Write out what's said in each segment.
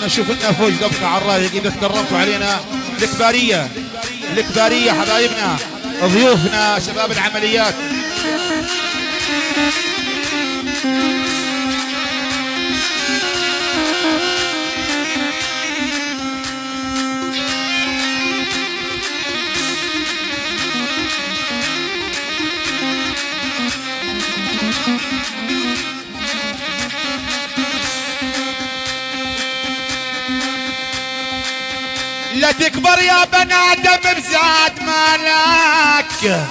شبابنا شوف لنا فوج دبكة على الرايق إذا تكرمتوا علينا. الكبارية الكبارية حبايبنا ضيوفنا شباب العمليات. تكبر يا بني آدم بزاد مالك.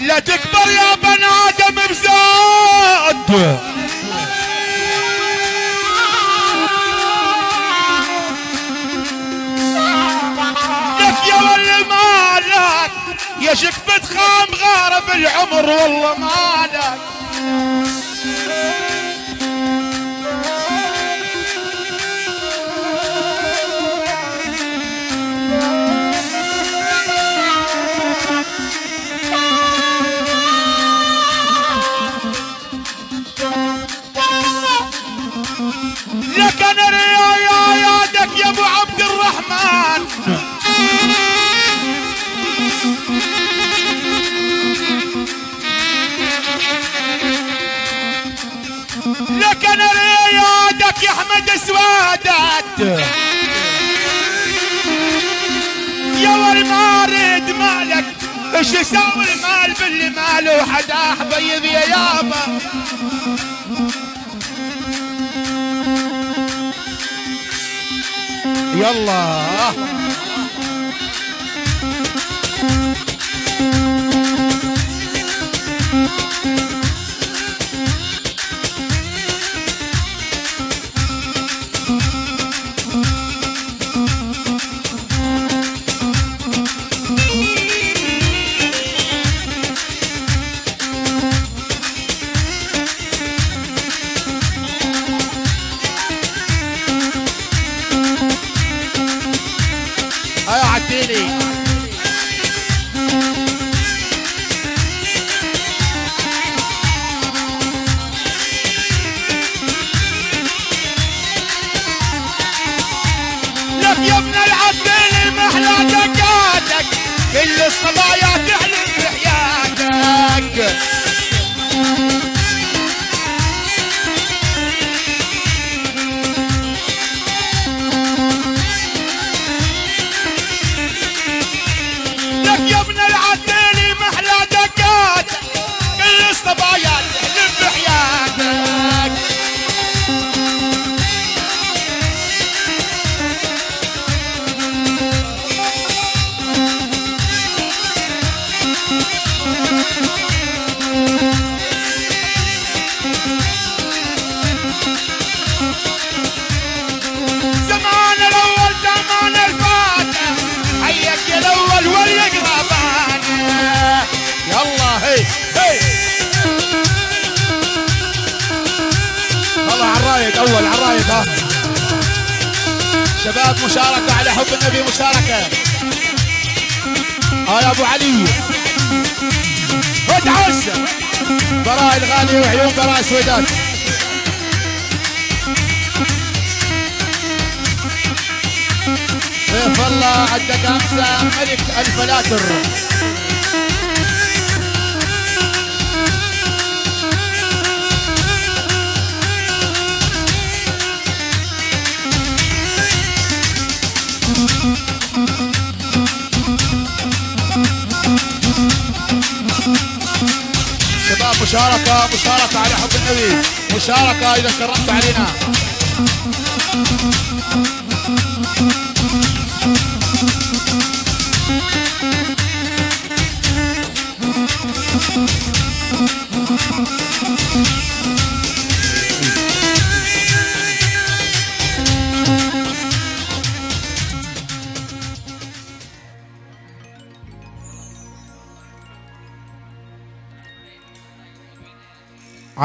لا تكبر يا بني آدم بزاد. يا شكفة خام غارب العمر والله مالك لك أنا ريادك يا أحمد سوادات يا ول ما اريد مالك إيش يساوي المال باللي ماله؟ حدا حبيب يا يابا. يلا.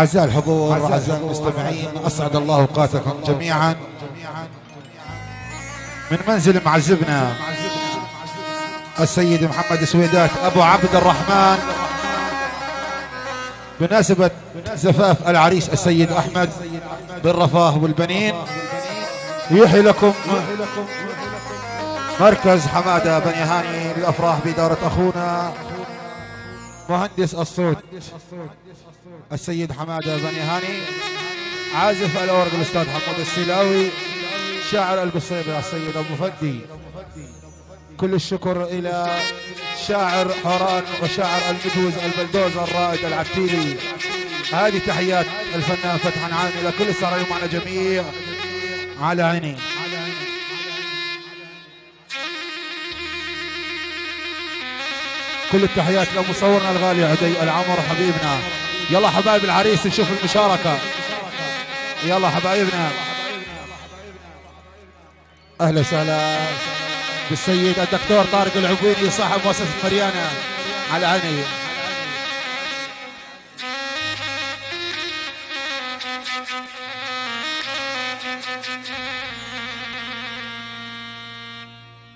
أعزائي الحضور أعزائي المستمعين أسعد الله أوقاتكم جميعا. من منزل معزبنا السيد محمد سويدات أبو عبد الرحمن. بمناسبة زفاف العريس السيد أحمد بالرفاه والبنين يحيي لكم مركز حمادة بني هاني للافراح بإدارة أخونا مهندس الصوت. السيد حمادة بني هاني عازف الاورج الأستاذ حمود السلاوي شاعر البصيبة السيد أبو فدي. كل الشكر إلى شاعر حوران وشاعر المدوز البلدوز الرائد العتيلي هذه تحيات الفنان فتحا عام إلى كل السرايا معنا جميع على عيني. كل التحيات لمصورنا الغالي عدي العمر حبيبنا. يلا حبايب العريس نشوف المشاركة. يلا حبايبنا. أهلا وسهلا بالسيد الدكتور طارق العقيلي صاحب مؤسسة مريانا. على عيني.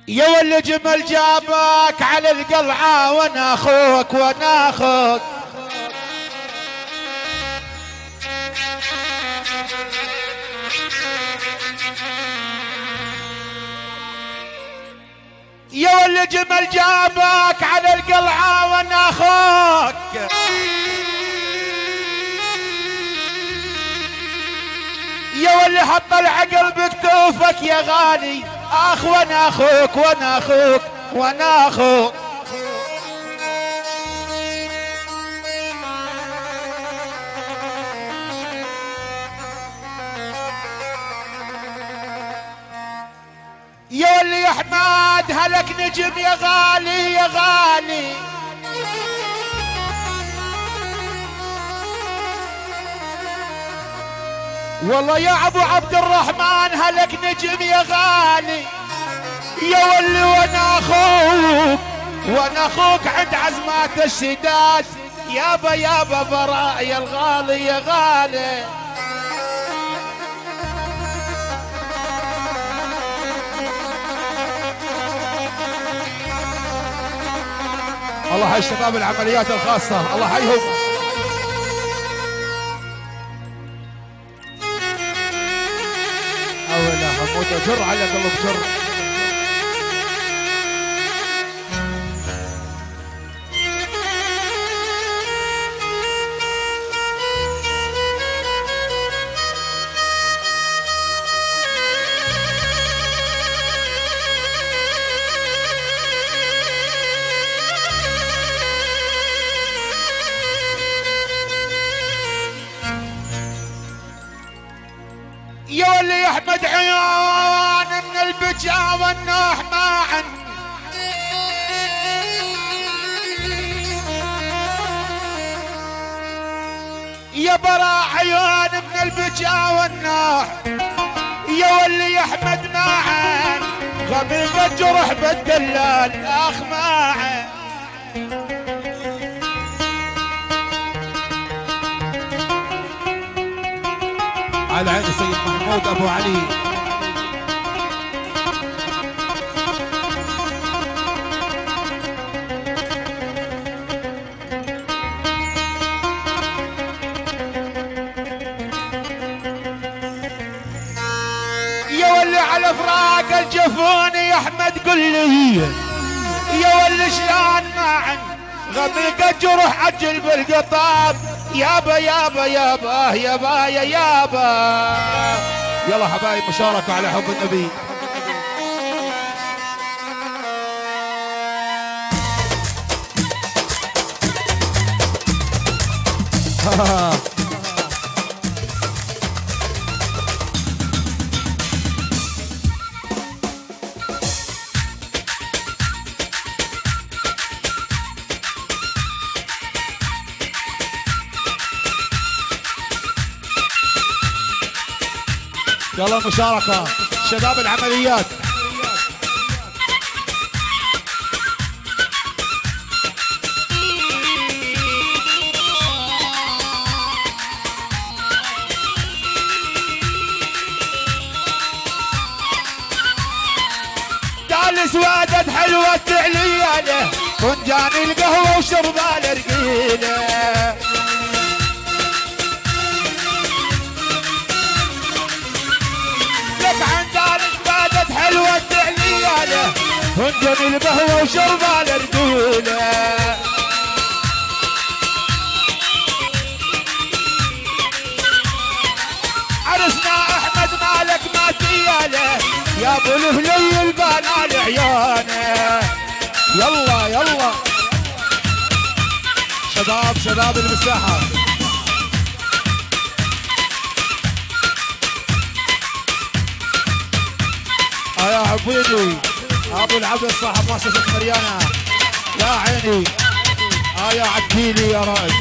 يا ولي جمل جابك على القلعة وأنا أخوك وأنا أخوك يا ولي جمل جابك على القلعة وأنا أخوك يا ولي حط العقل بكتوفك يا غالي. أخ وأنا أخوك وأنا أخوك وأنا أخوك يا يا حماد هلك نجم يا غالي يا غالي. والله يا ابو عبد الرحمن هلك نجم يا غالي. يا ولي وأنا أخوك وأنا أخوك عند عزمات الشداد. يابا يابا براء يا الغالي يا غالي. الله حي شباب العمليات الخاصة الله حيهم أولا حمود جر على قلب جر. البكاء والنوح معا يا براء عيون من البكاء والنوح يا ولي أحمد معا غبيب الجرح بالدلال أخ معا على عين السيد محمود أبو علي. الجفون يا أحمد قل لي. يا ولي شلون معا غبيق الجرح عجل بالقطاب. يابا يابا يابا يابا يا يابا يلا حبايب مشاركة على حب النبي. مشاركة. شباب العمليات. الاسوادة حلوة تعلياله فنجان القهوة وشربة الرقيله تعلياله فنجان القهوة وشربة الرقيله عرسنا أحمد مالك ما تياله يا أبو الهلي البنات عيانه. يلا يلا. شباب شباب المساحة. آه يا عبيدي أبو العبد صاحب مؤسسة مريانه يا عيني. آه يا عديلي يا رائد.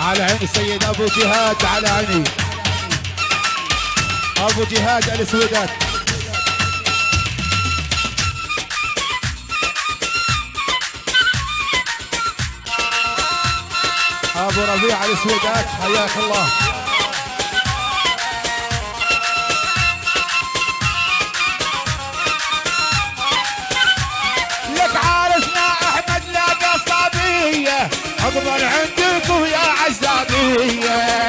على عين السيد أبو جهاد على عيني. أبو جهاد الأسودات. ابو ربيع الاسودات حياك الله. لك عارسنا أحمد لا قصابية. اقبل عندكم يا عزابية.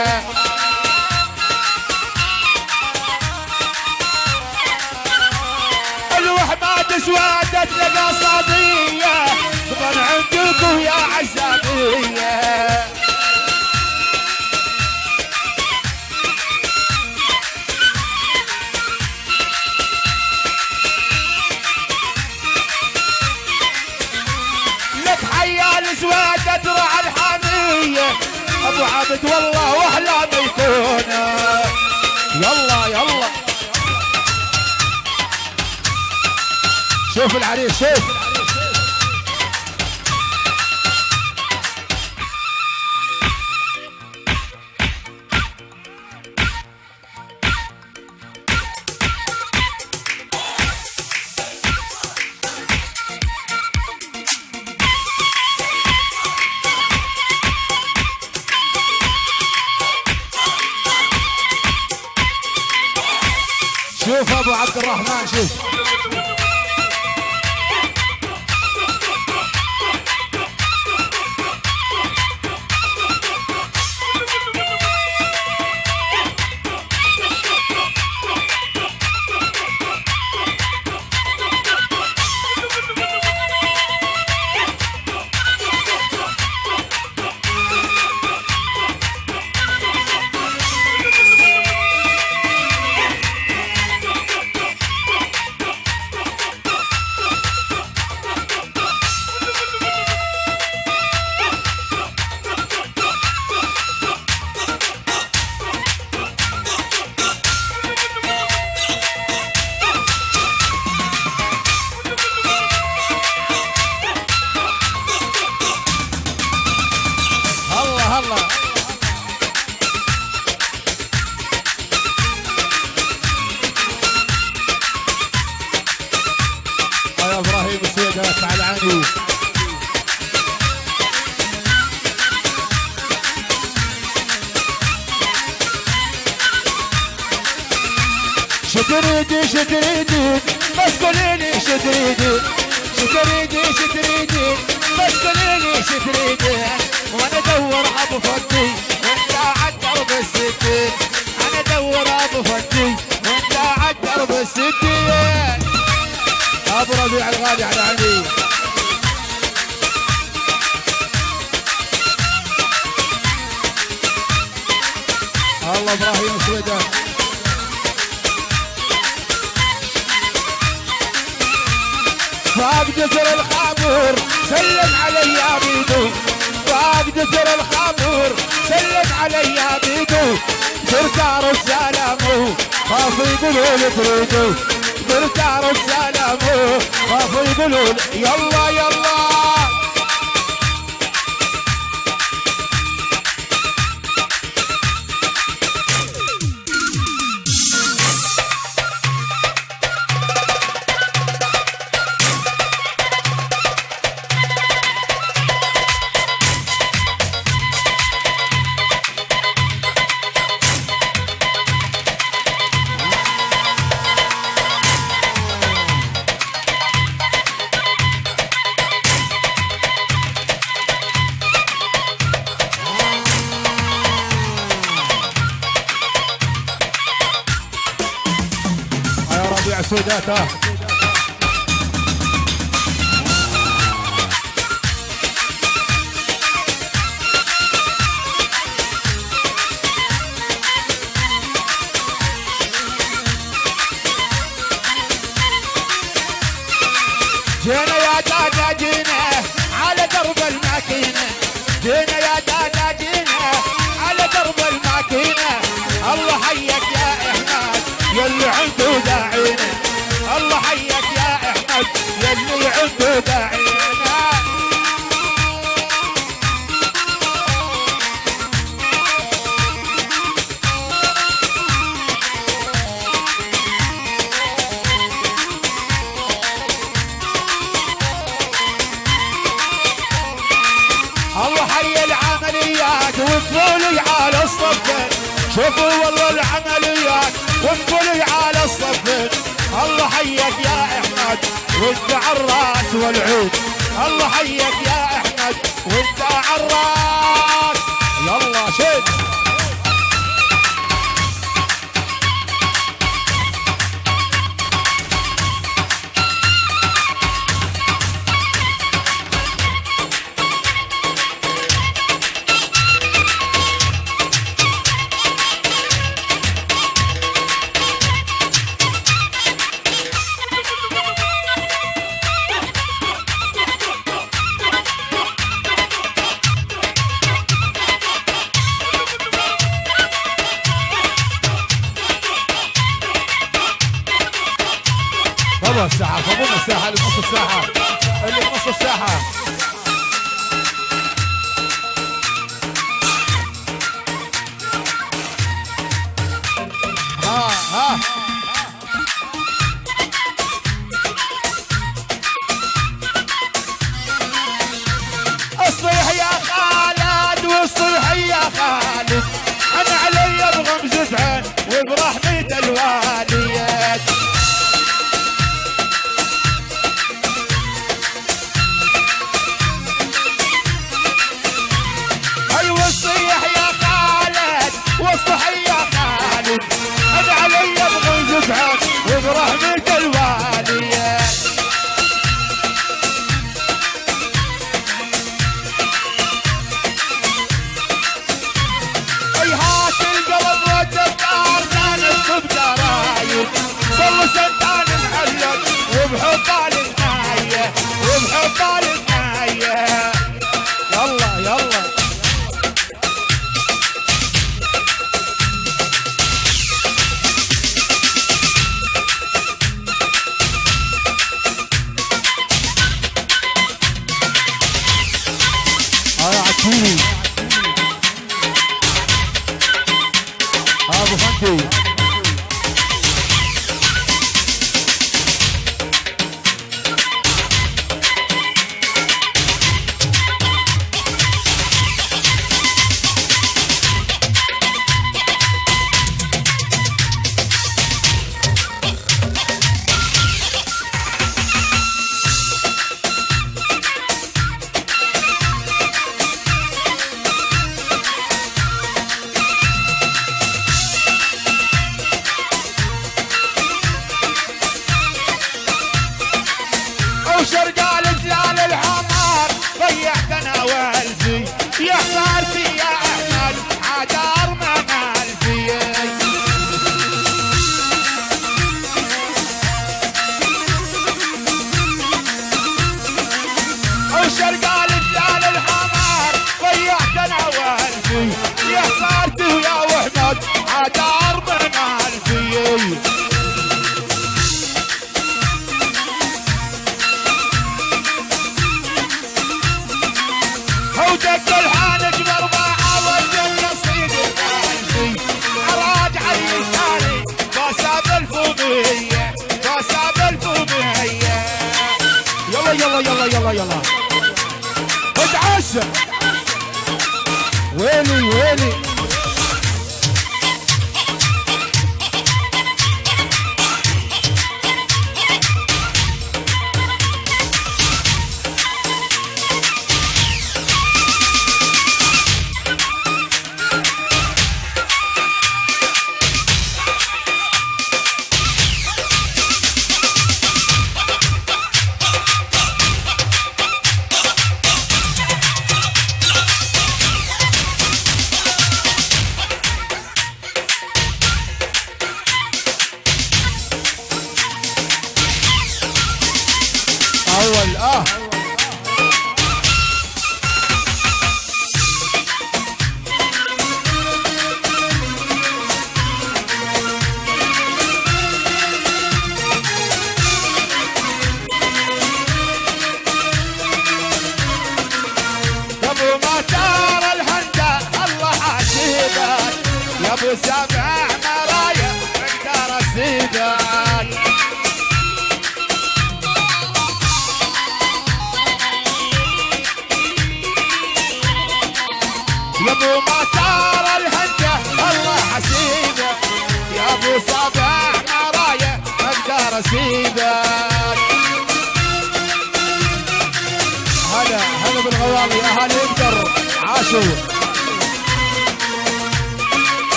اسودت لقصابية. اقبل عندكم يا عزابية. الحامية أبو عبد والله واحلام يكون يلا يلا. شوف العريس شوف.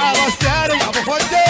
شوية على ستاري ابو فندق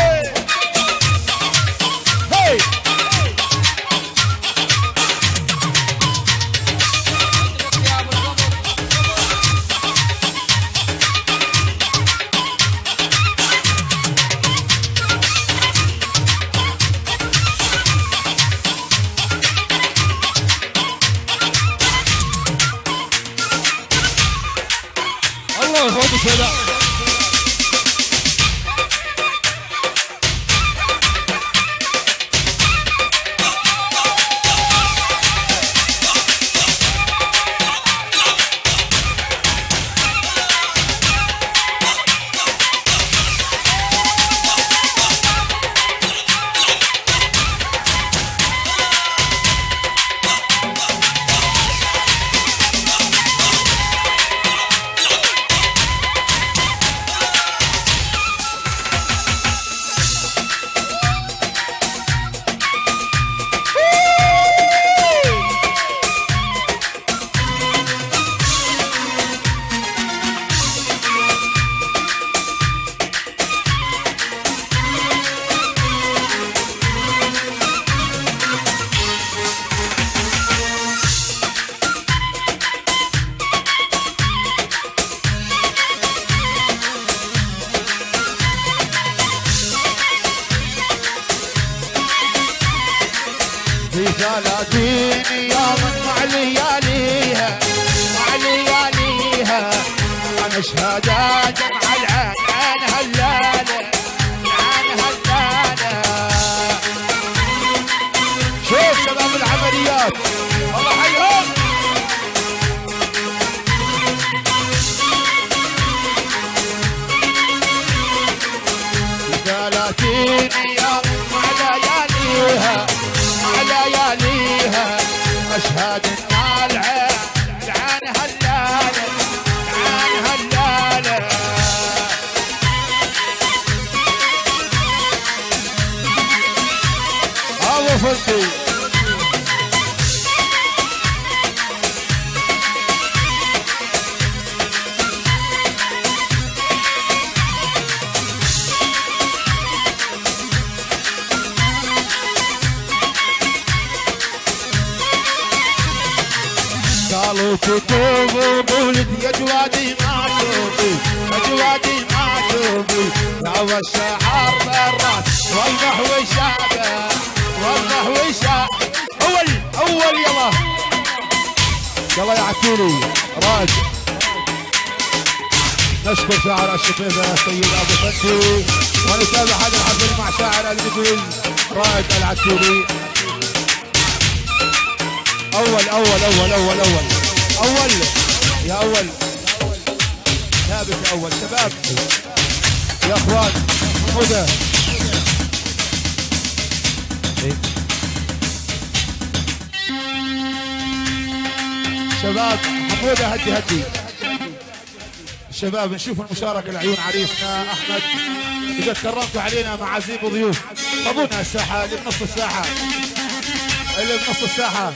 نشوف المشاركة لعيون عريسنا أحمد. إذا تكرمتوا علينا معازيب وضيوف خذونا الساحة إلي بنص الساحة. اللي بنص الساحة.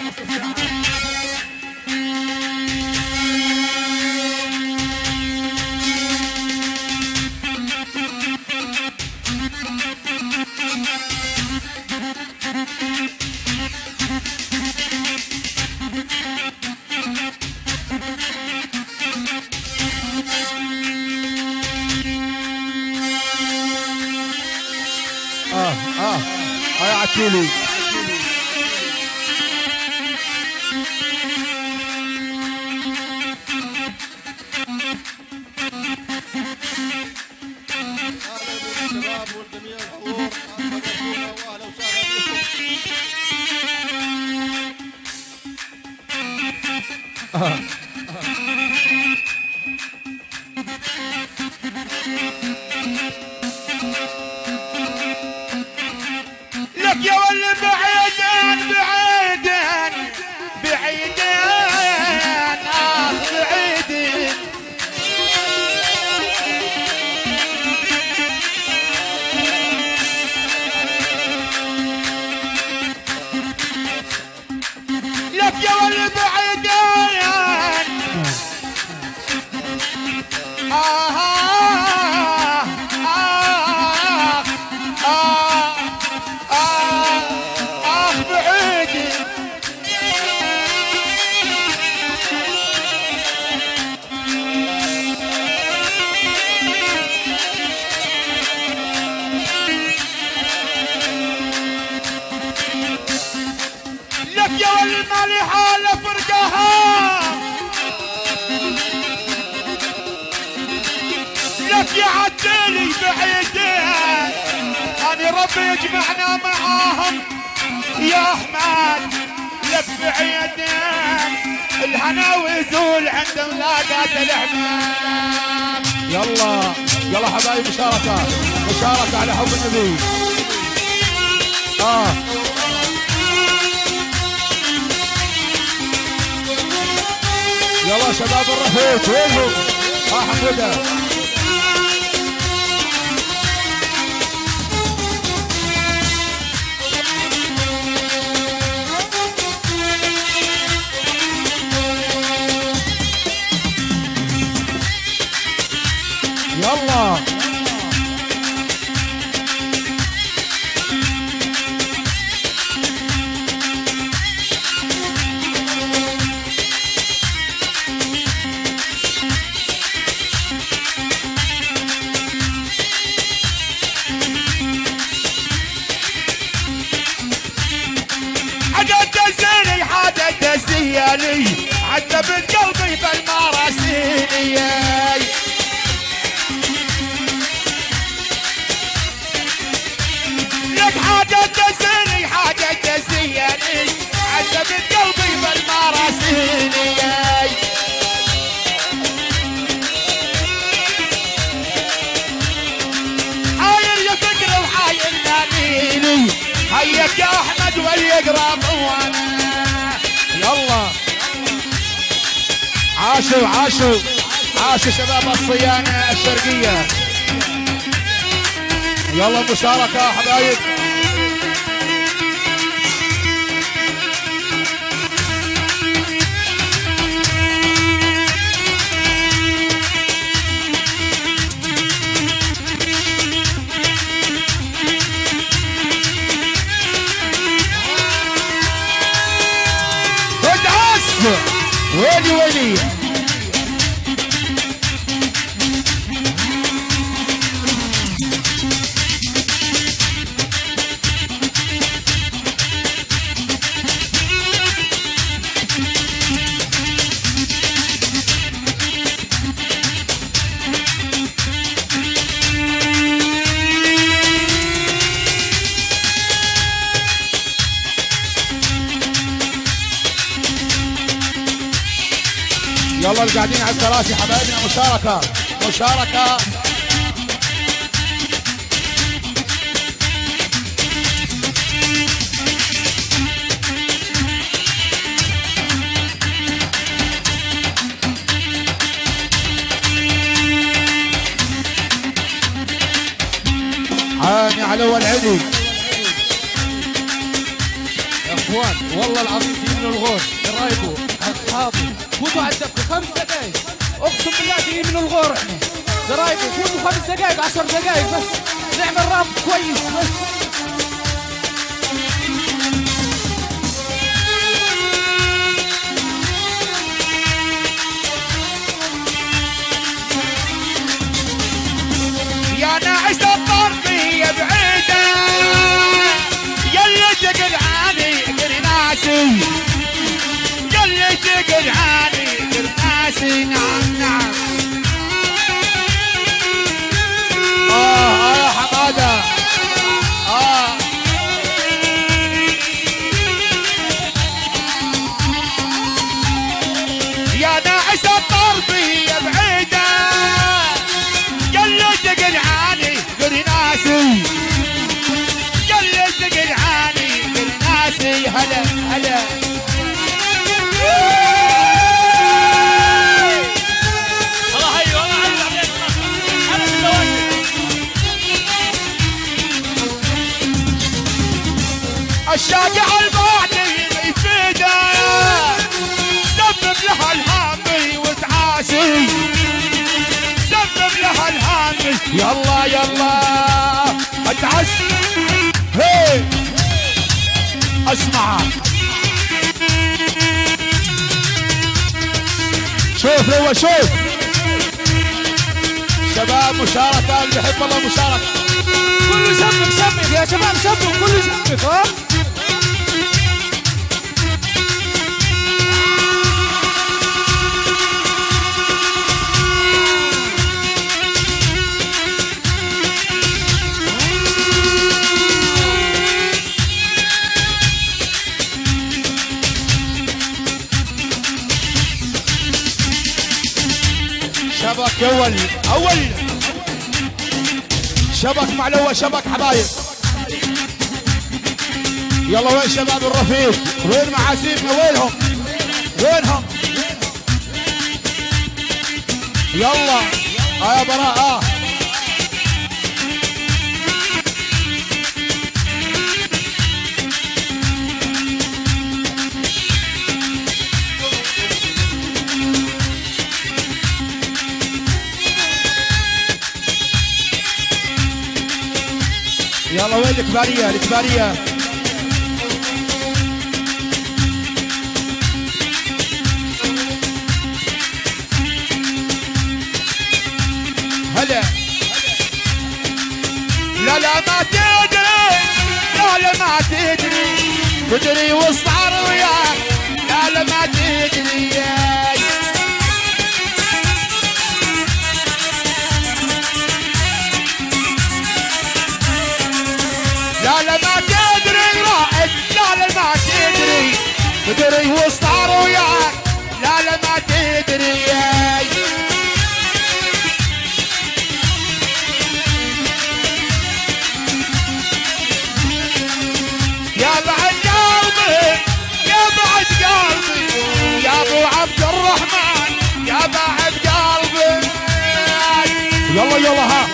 يلا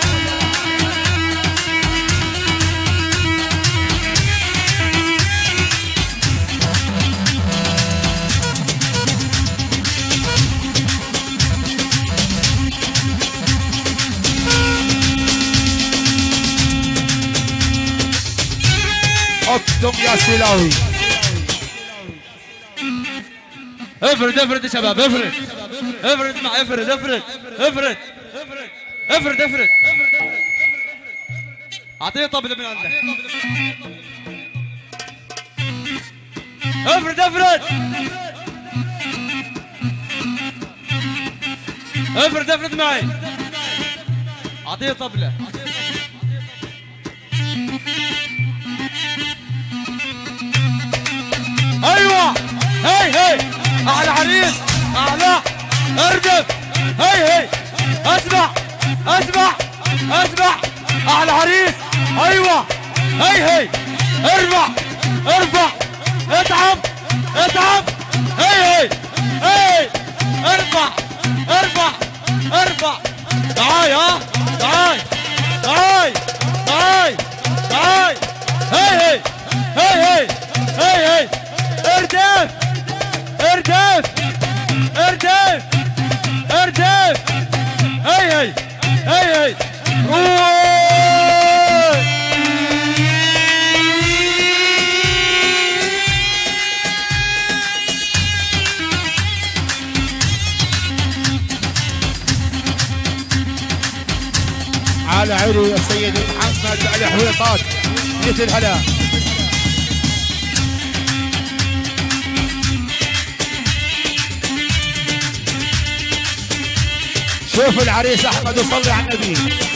يلا يا سلاوي افرد افرد يا شباب افرد افرد مع افرد افرد, أفرد. افرد افرد. اعطيه طبل من عندك افرد افرد. افرد افرد معي اعطيه طبله أيوه. هي هي اعلى عريس اعلى اردف. هي هي اسمع. اسمع اسمع اعلى حريص أيوه. هي هي. ارفع ارفع. اتعب اتعب هي هي. هي. ارفع ارفع ارفع. تعاي ها تعاي تعاي تعاي تعاي هي هي. هي هي. هي هي. ارتف ارتف ارداف. ارداف. هي هي. على عيني السيد محمد الحويطات. مثل هلا. شوف العريس أحمد وصلي على النبي.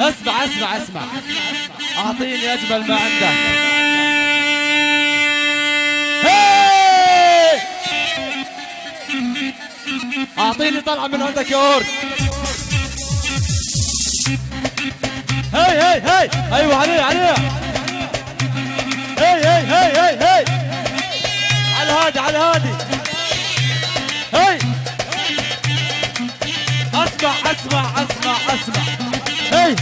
اسمع اسمع اسمع. اعطيني اجمل ما عندك. اعطيني طلعة من عندك يا اورد هاي هاي هاي. أيوه عليه عليه هاي هاي هاي هاي. الهادي على الهادي هي أسمع أسمع أسمع أسمع. هي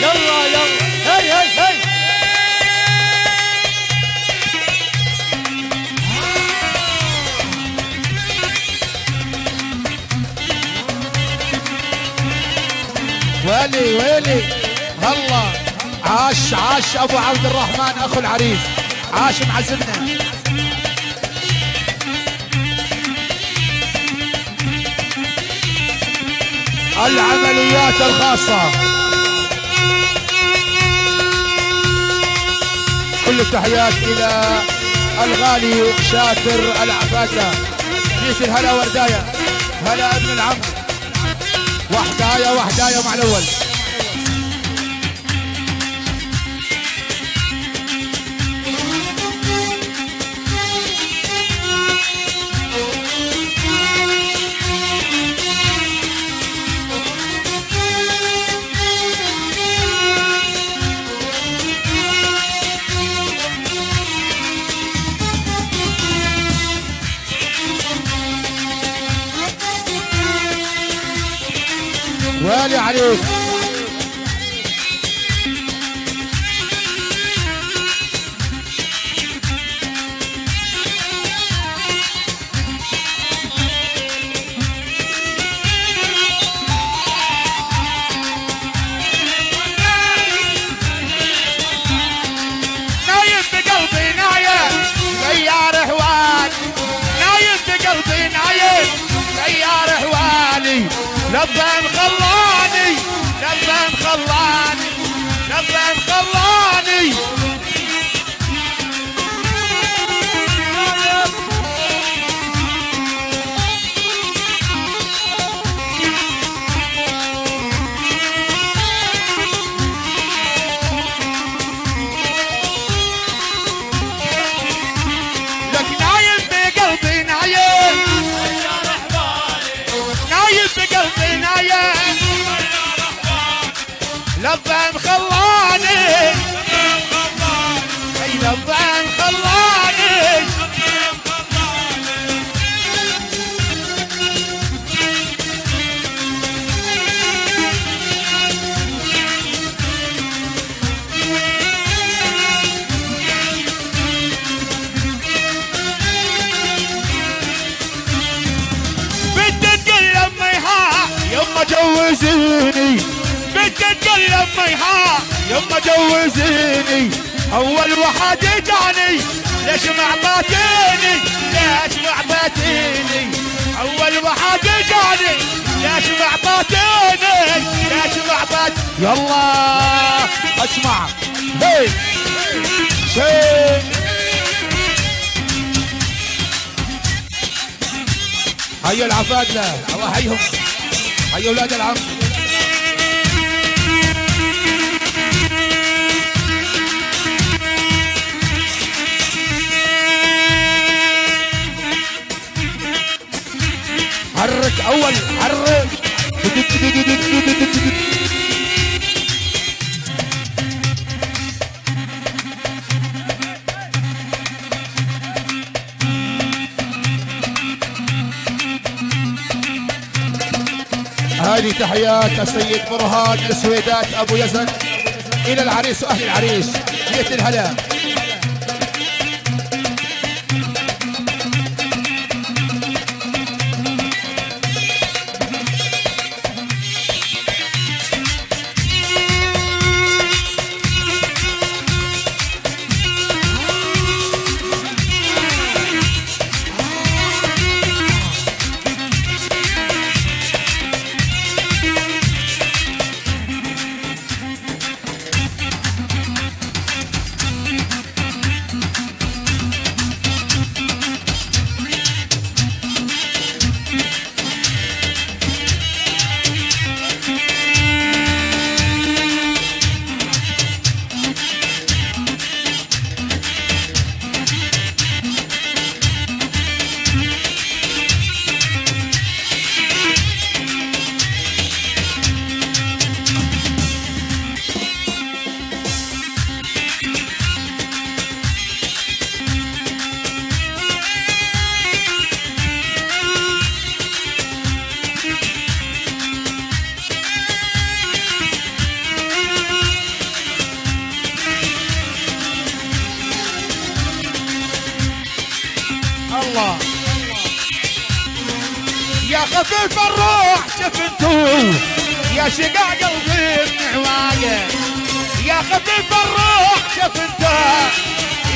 يلا يلا. هي هي هي ويلي ويلي. الله. عاش عاش. أبو عبد الرحمن أخو العريس. عاشم عزمنا العمليات الخاصة. كل التحيات إلى الغالي شاكر العفاسة جيس الهلا ورداية؟ هلا ابن العم. وحدايا وحدايا مع الأول.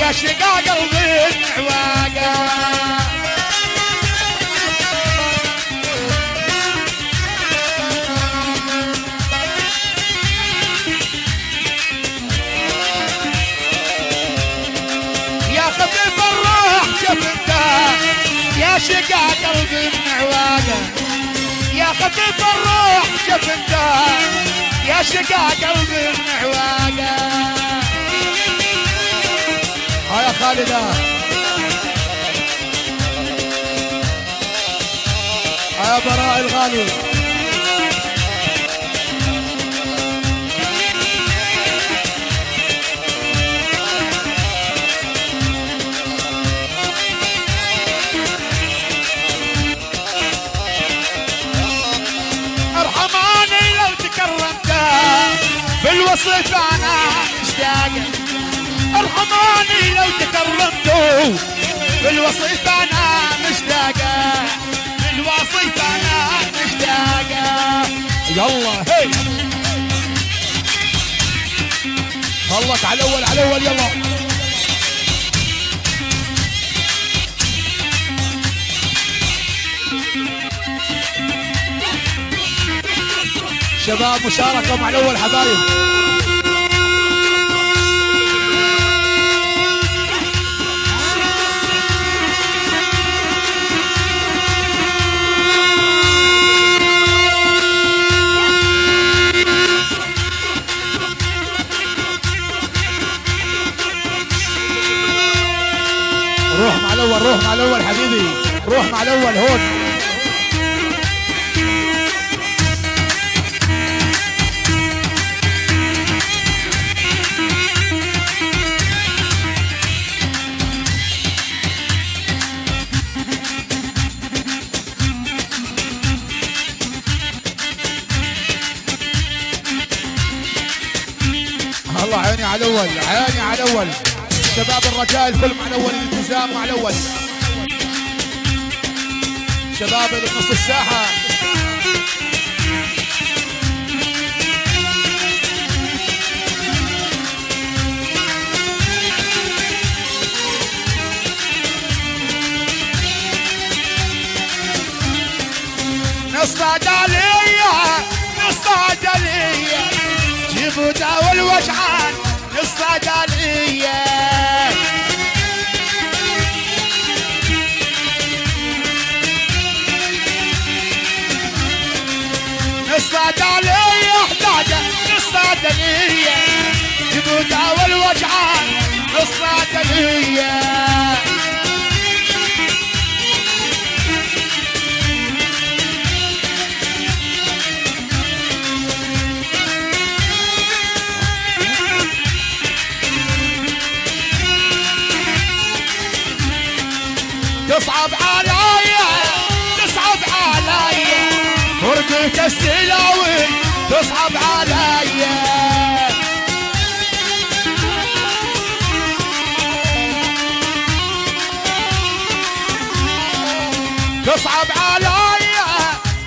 يا شقا قلبي بنعواقه يا شقا قلبي من عواقه يا خفيف الروح أنت. يا شقا قلبي من عواقه ها يا خالدة. يا براء الغالي. ارحماني لو تكرمت بالوصف أنا مشتاق ارحماني لو تكرمت بالوصف أنا مشتاق بالوصف أنا مشتاق يلا هي. خلص على الأول على الأول يلا. شباب مشاركة مع الأول حبايب. الأول روح مع الأول حبيبي. روح مع الأول هون. الله عيني على الأول عيني على الأول. شباب الرجاء الكل الأول الالتزام مع الأول. شباب بنص الساحة. نصطاد عليا نصطاد عليا جيبوا داو الوجعان نصطاد عليا عليا تصعب عليا تصعب عليا فرقة السلاوي تصعب عليا تصعب عليا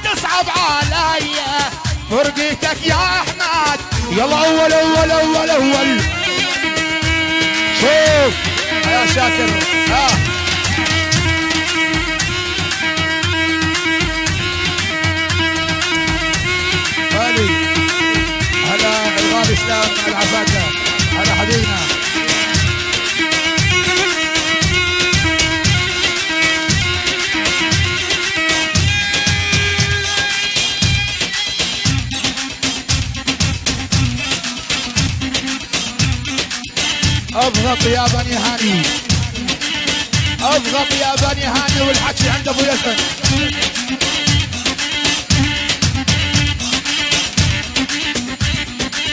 تصعب عليا فرقتك يا أحمد. يلا أول أول أول أول. شوف. يا شاكر. ها. غالي هلا الغالي اسلام العفاكه هلا حبيبنا. أضغط يا بني هاني. أضغط يا بني هاني والحكي عند أبو يسن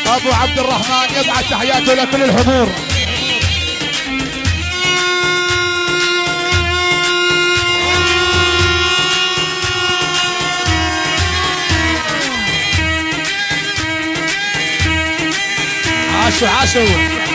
أبو عبد الرحمن يبعث تحياته لكل الحضور. عاشوا عاشوا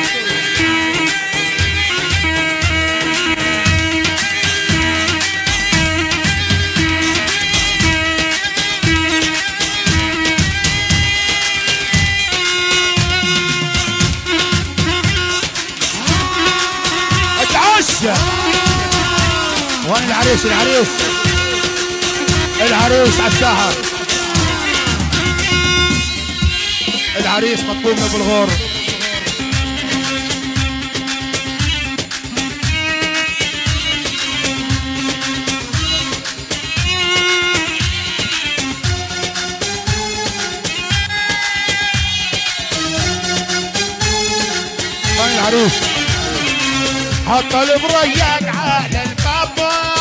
العريس العريس. العريس على الساحة. العريس مطلوب من بالغور العروس. حط البريق على الباب.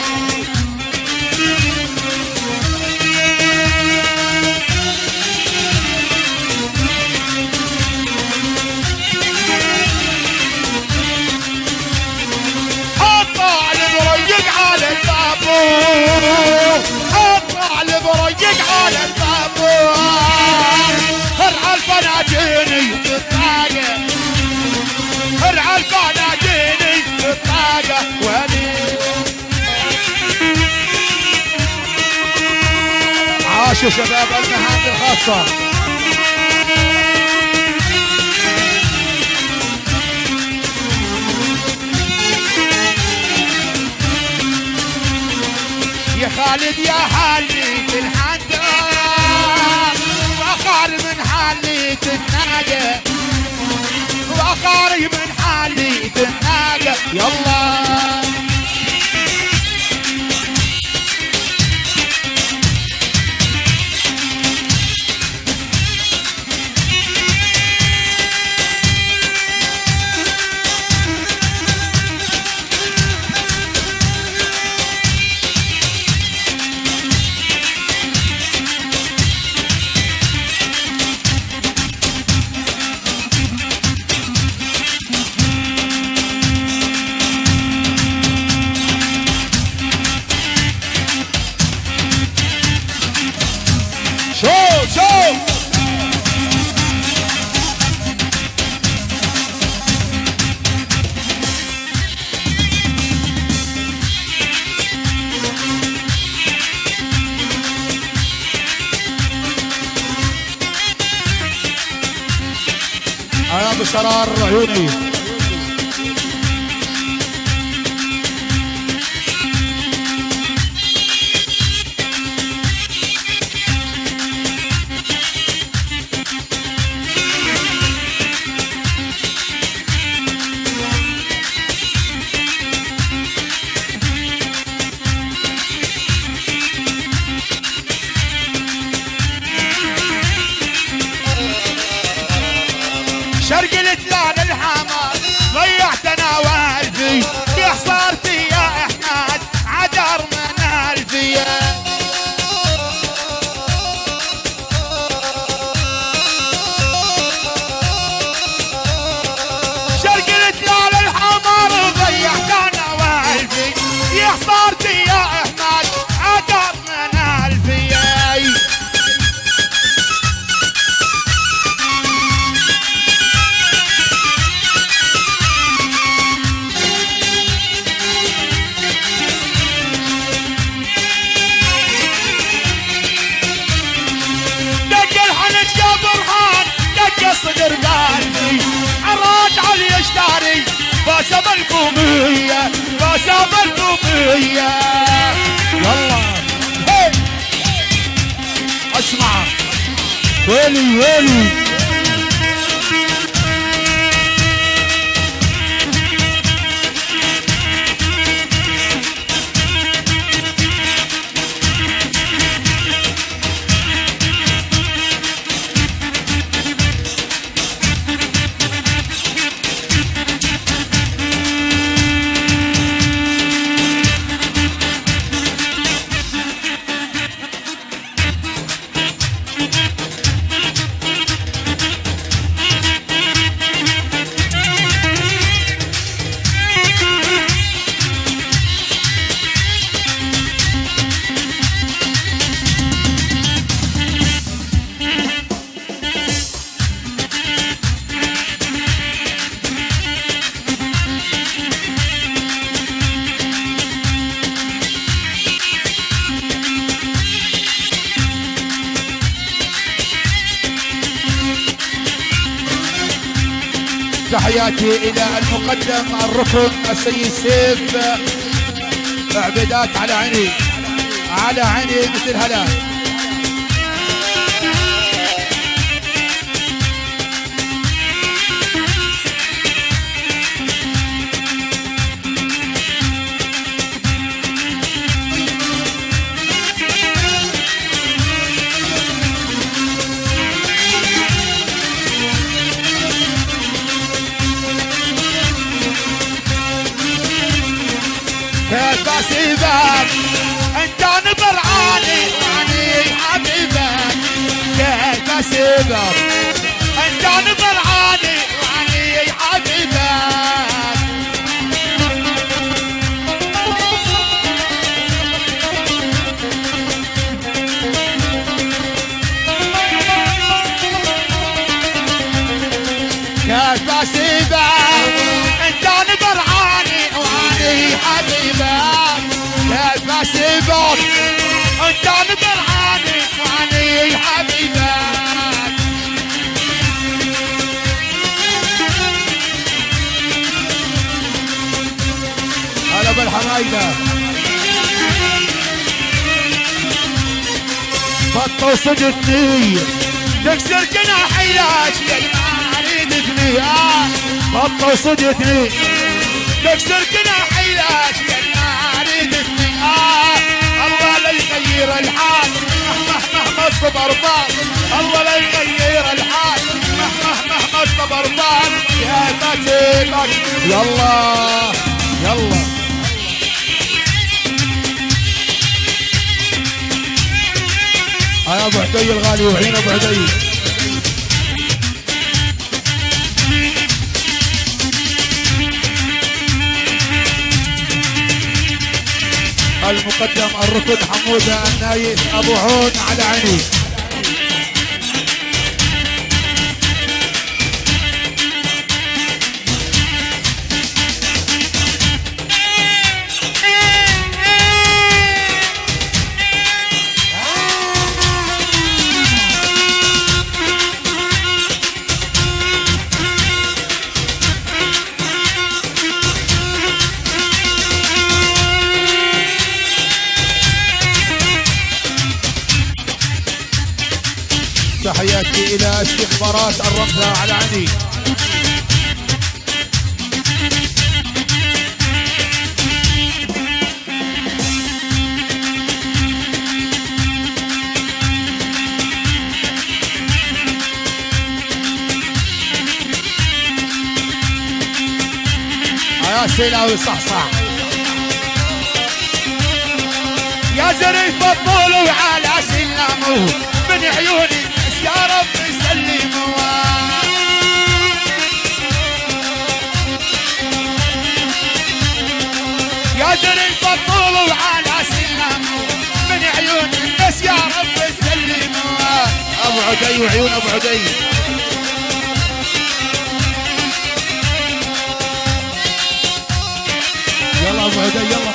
عاشوا شباب المهام الخاصة. يا خالد يا حالي الحد. فخر من حالي تتناقى فخر من حالي تتناقى يلا. الصبر طال الله لا يغير الحال. مهما مهما الصبر طال يا بكيبك يلا يلا. يا أبو عدي الغالي وعين أبو عدي المقدم الركن حمودة النايف أبو عون على عيني تحياتي إلى استخبارات الرمزة على عيني يا سيلاوي صحصح. يا زريف الطول وعلى سلامه من عيوني عدي وعيون ابو عدي يلا ابو عدي يلا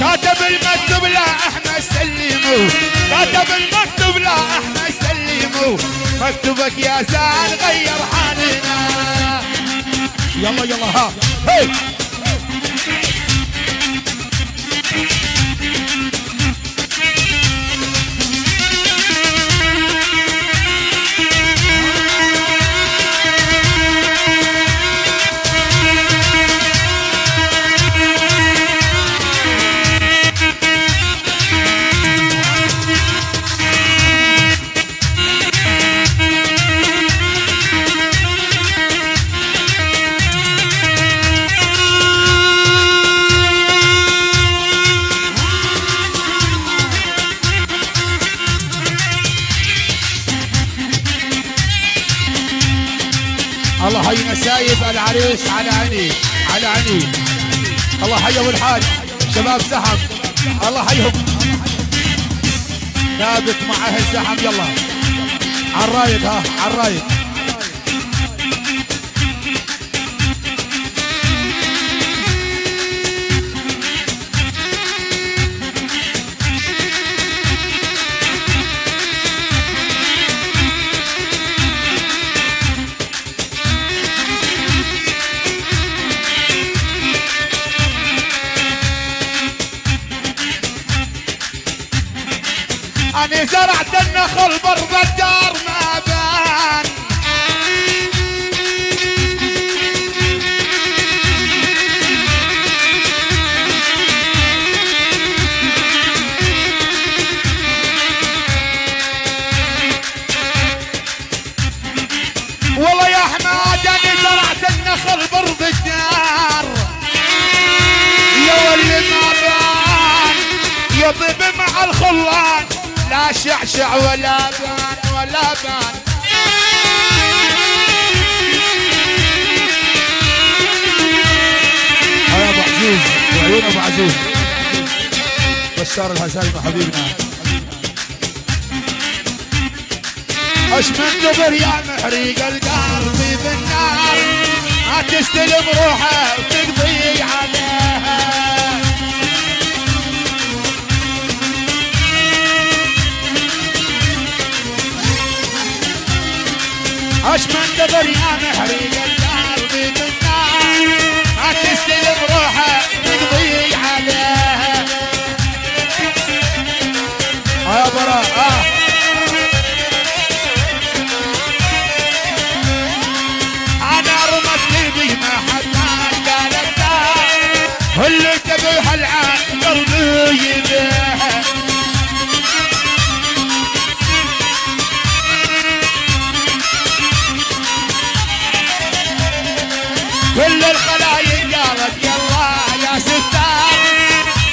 كاتب المكتوب لا احمد سلموا كاتب المكتوب لا احمد سلموا مكتوبك يا زعل غير حالنا. يلا يلا ها. هي شباب زحم. الله حيهم. ثابت مع أهل زحم يلا. عالرايد ها عالرايد. أنا زرعت النخل برض الدار ما بان. والله يا حماد أنا زرعت النخل برض الدار يا ولي ما بان. يطيب مع الخلان لا شعشع ولا بان ولا بان. هيا أبو عزيز وعيون أبو عزيز. بشار الهزايم حبيبنا. اش من قبر يا محريق القلب بالنار ما تستلم روحه وتقضي عليها اش من قبر يا محريق القلب بالنار ما تستلم روحه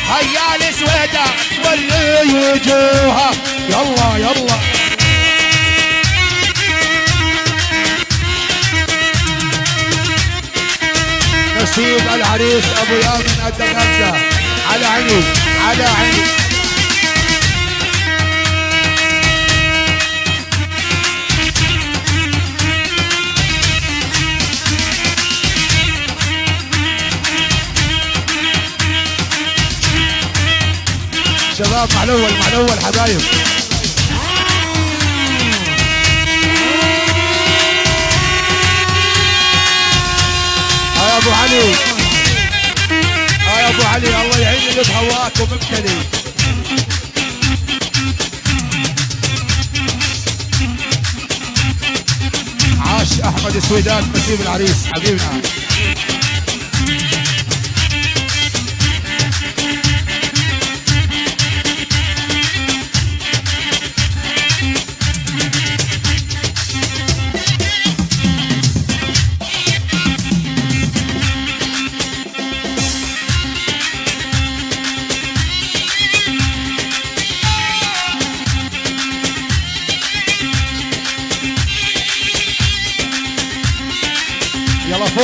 هيا الاسودة واللي وجوها يلا يلا. نسيب العريس أبو يامن الدمامسه على عيني على عيني. شباب مع الأول مع الأول حبايب. هاي أبو علي. هاي أبو علي الله يعين اللي بهواك ومبتلي عاش أحمد السويدات نسيب العريس حبيبنا.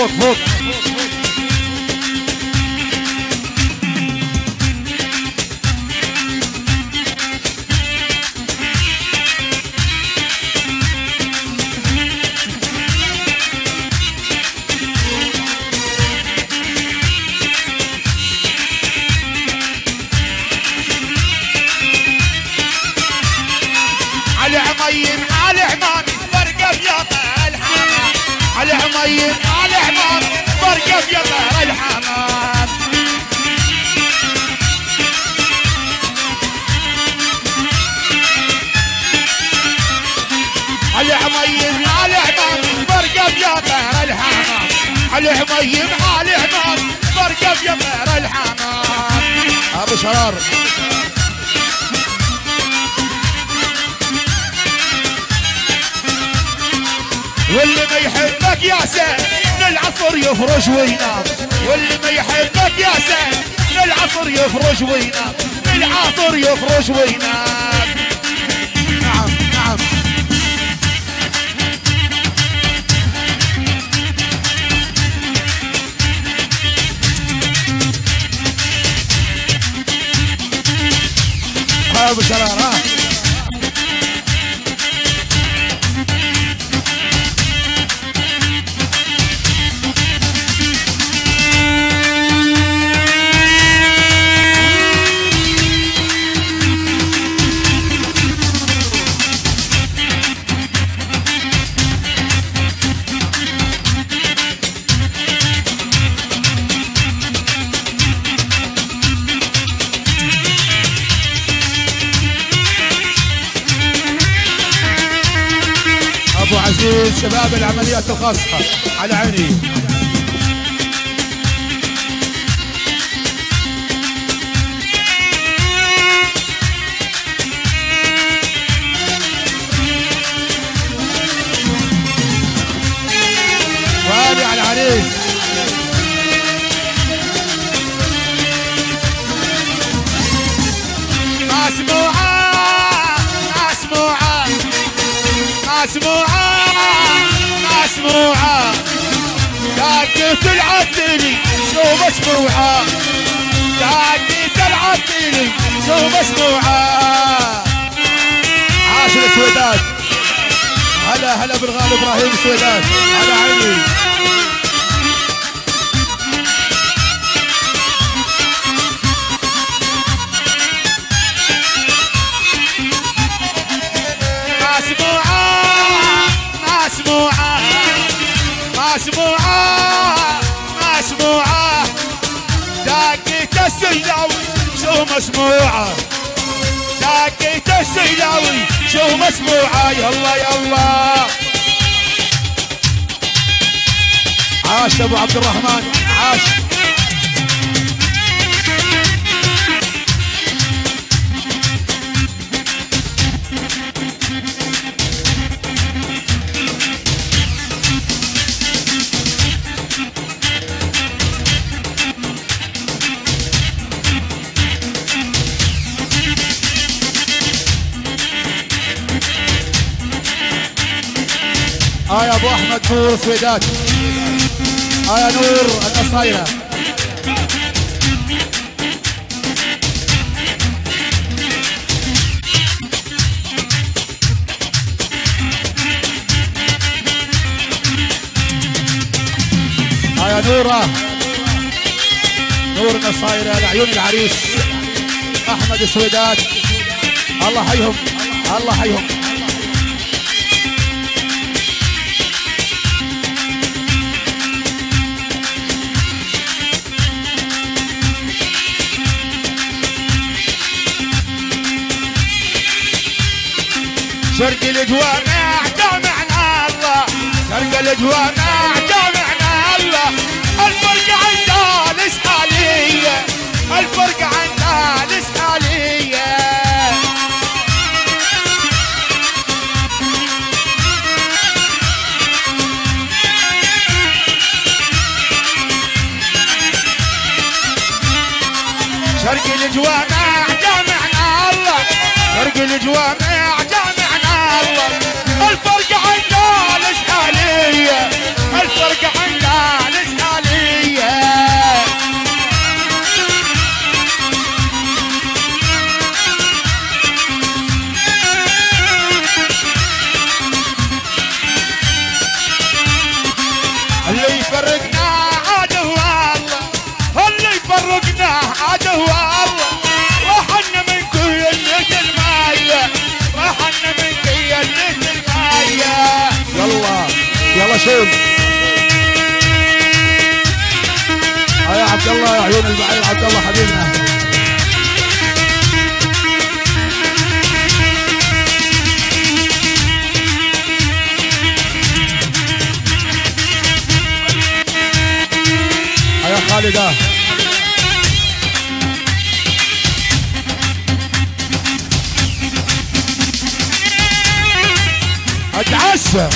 يلا فوق عيون البعير عبد الله حبيبنا آه يا خالده اتعشى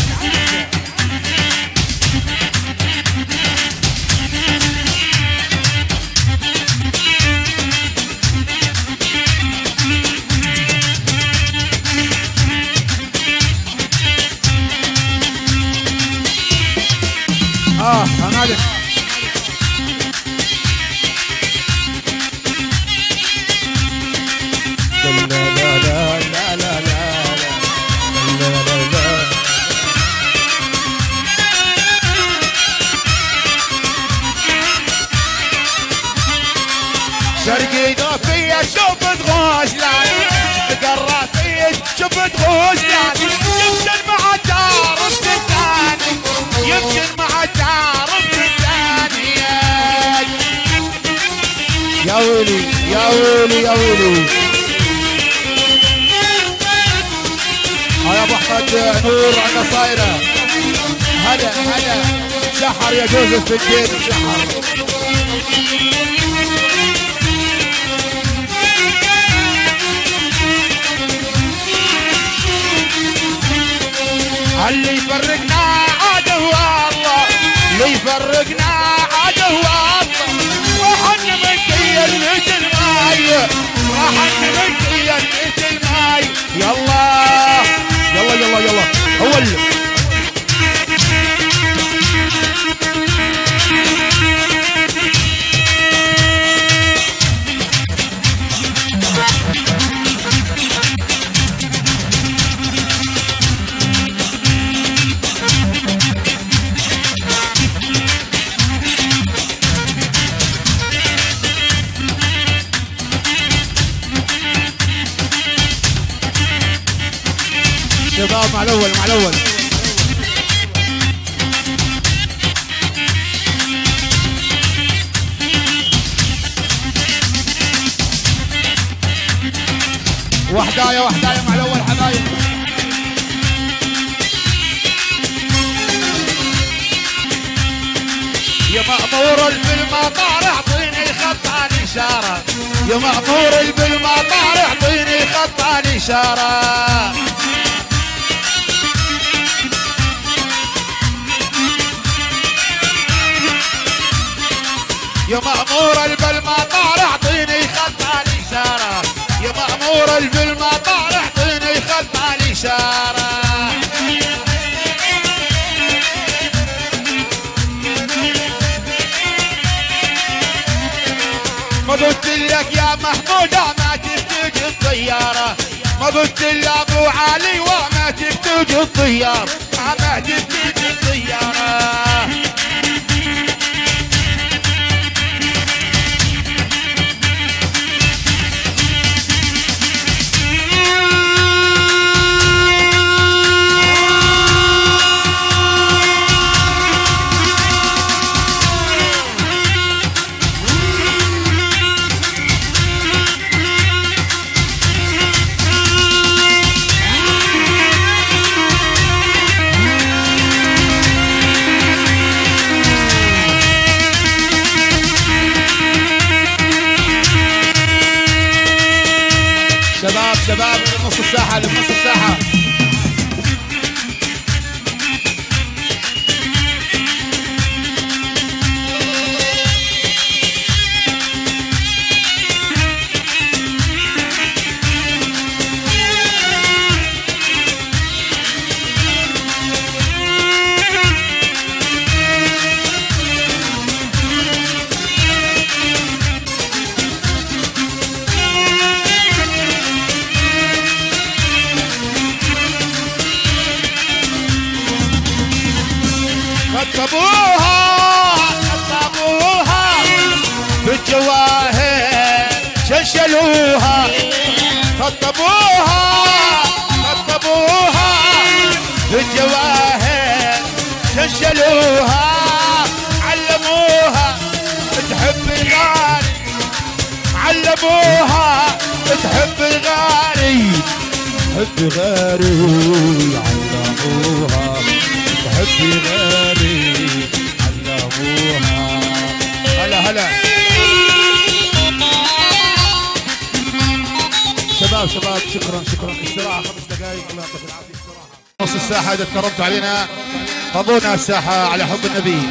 المساحة على حب النبي.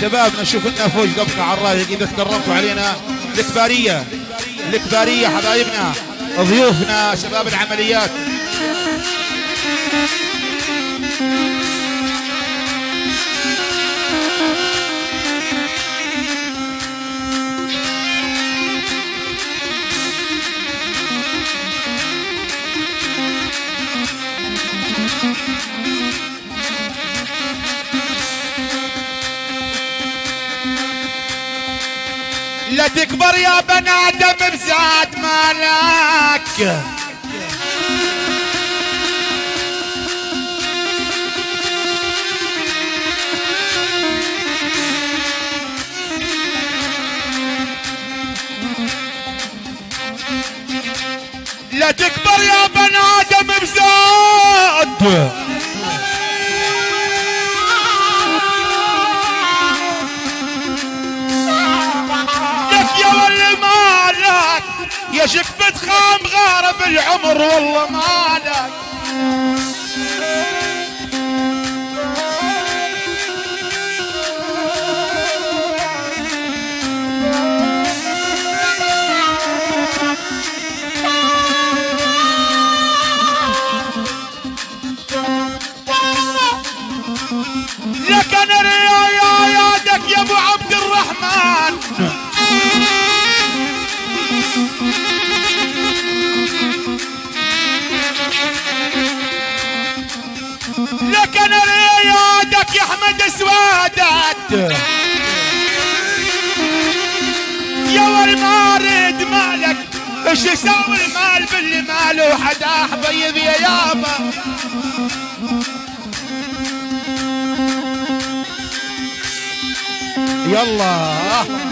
شبابنا شفنا فوق قبقة على الراية إذا تكرمتوا علينا الكبارية الكبارية حبايبنا ضيوفنا شباب العمليات. تكبر يا بني آدم بزاد مالك. لا تكبر يا بني آدم بزاد. تخام غارب العمر والله مالك وش يسوي المال باللي ماله وحد آه، بيض طيب يا يابا. يلا.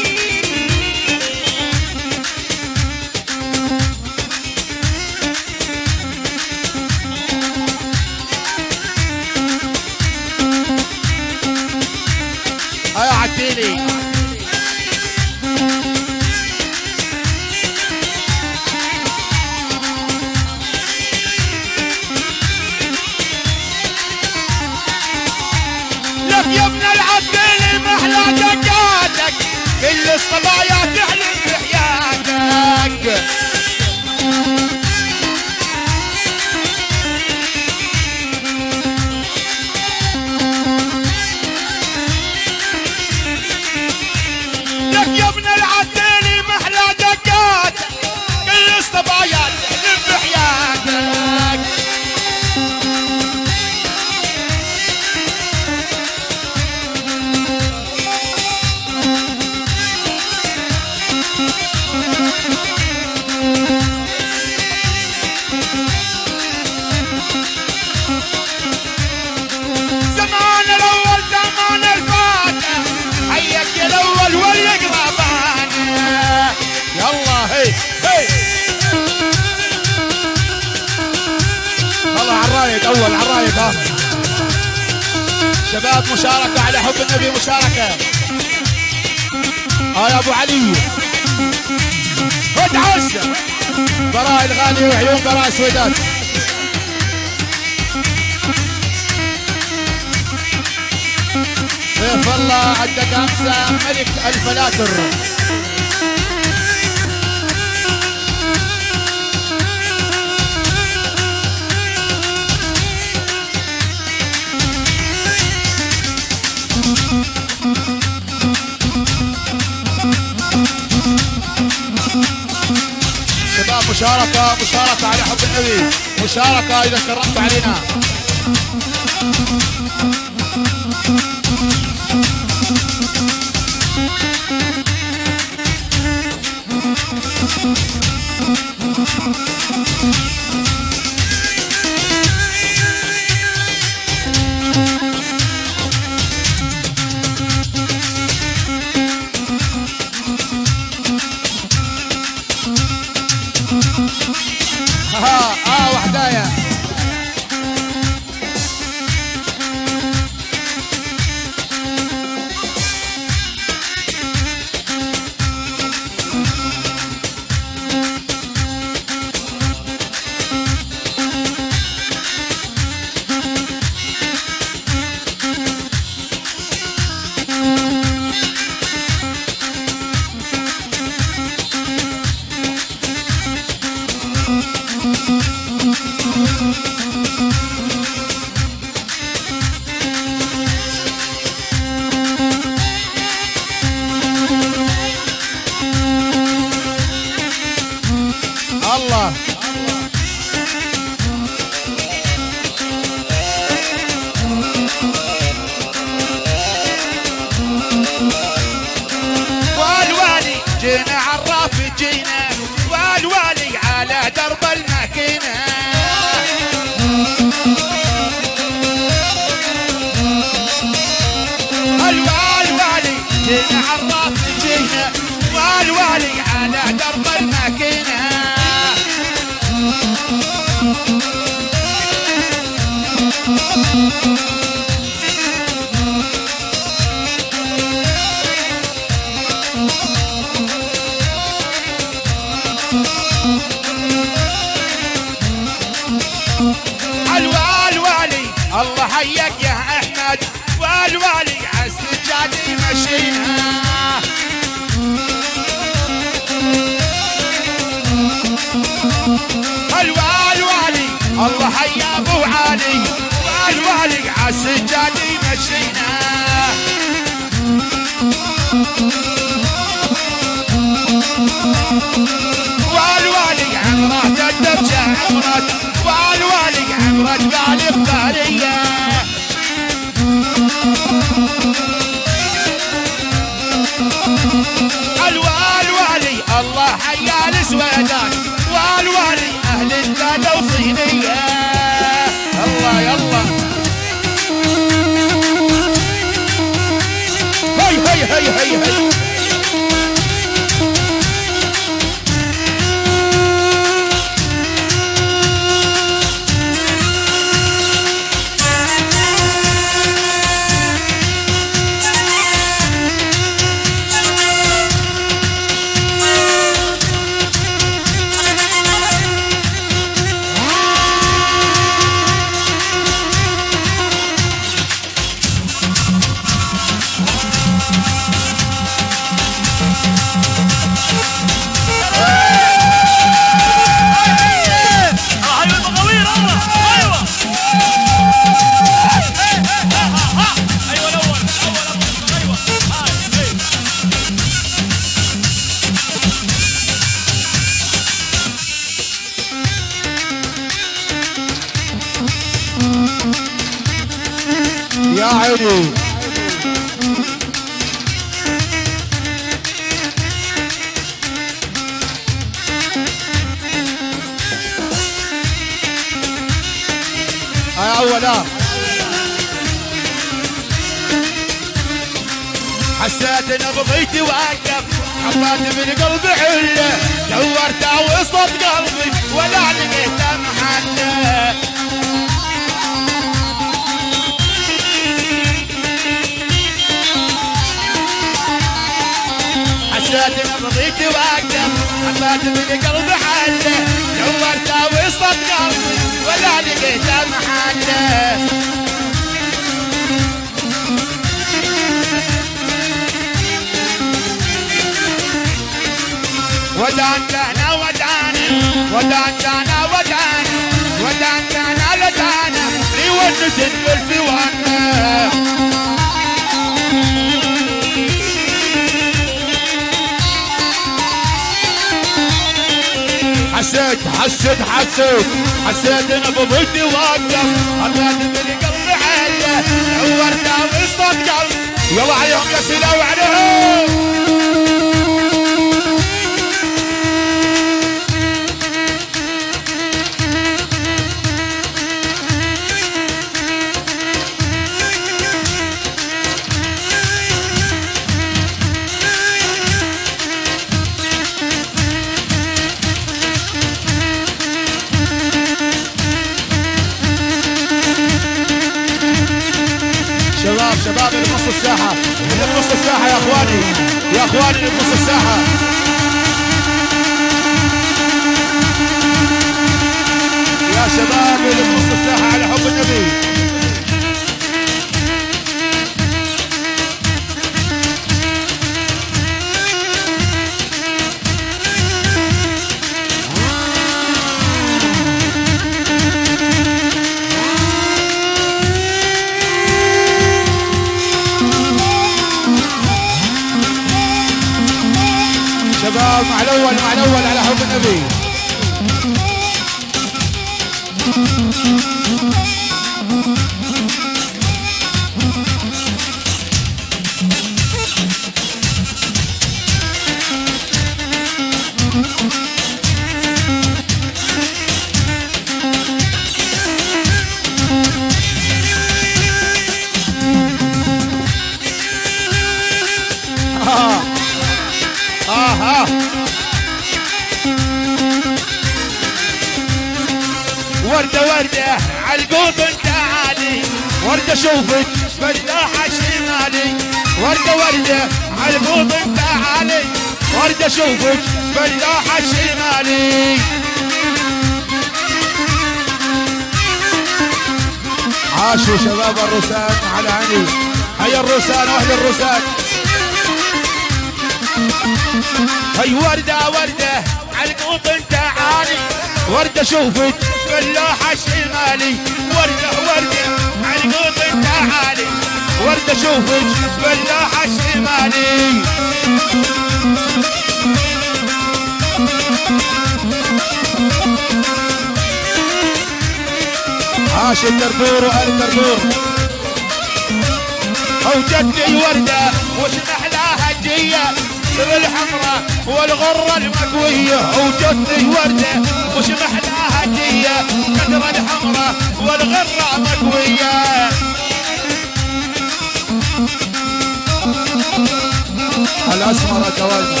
الأسمر الدوالنا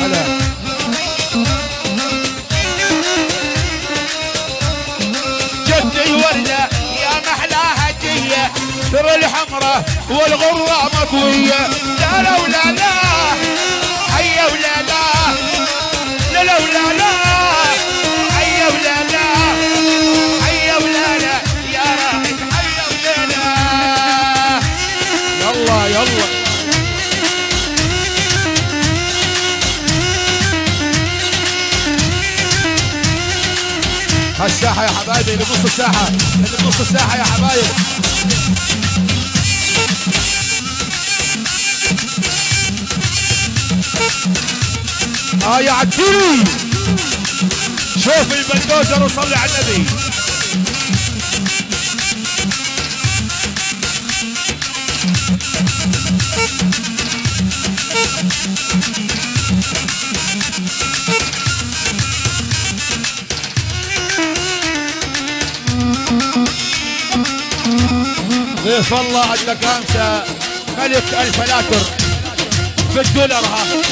هلا. جدي وردة يا محلاها جية. ترى الحمراء والغرة مكوية لا لا ولا لا حيا ولا لا. لا لا ولا لا. هالساحة يا حبايبي اللي بنص الساحة اللي بنص الساحة يا حبايب آه يا عديلي شوف البلدوزر وصلي على النبي. ضيف الله عندك امسه ملك الفلاتر بالدولار هذا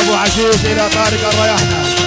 أبو عزيز إلى طارق الرياحنا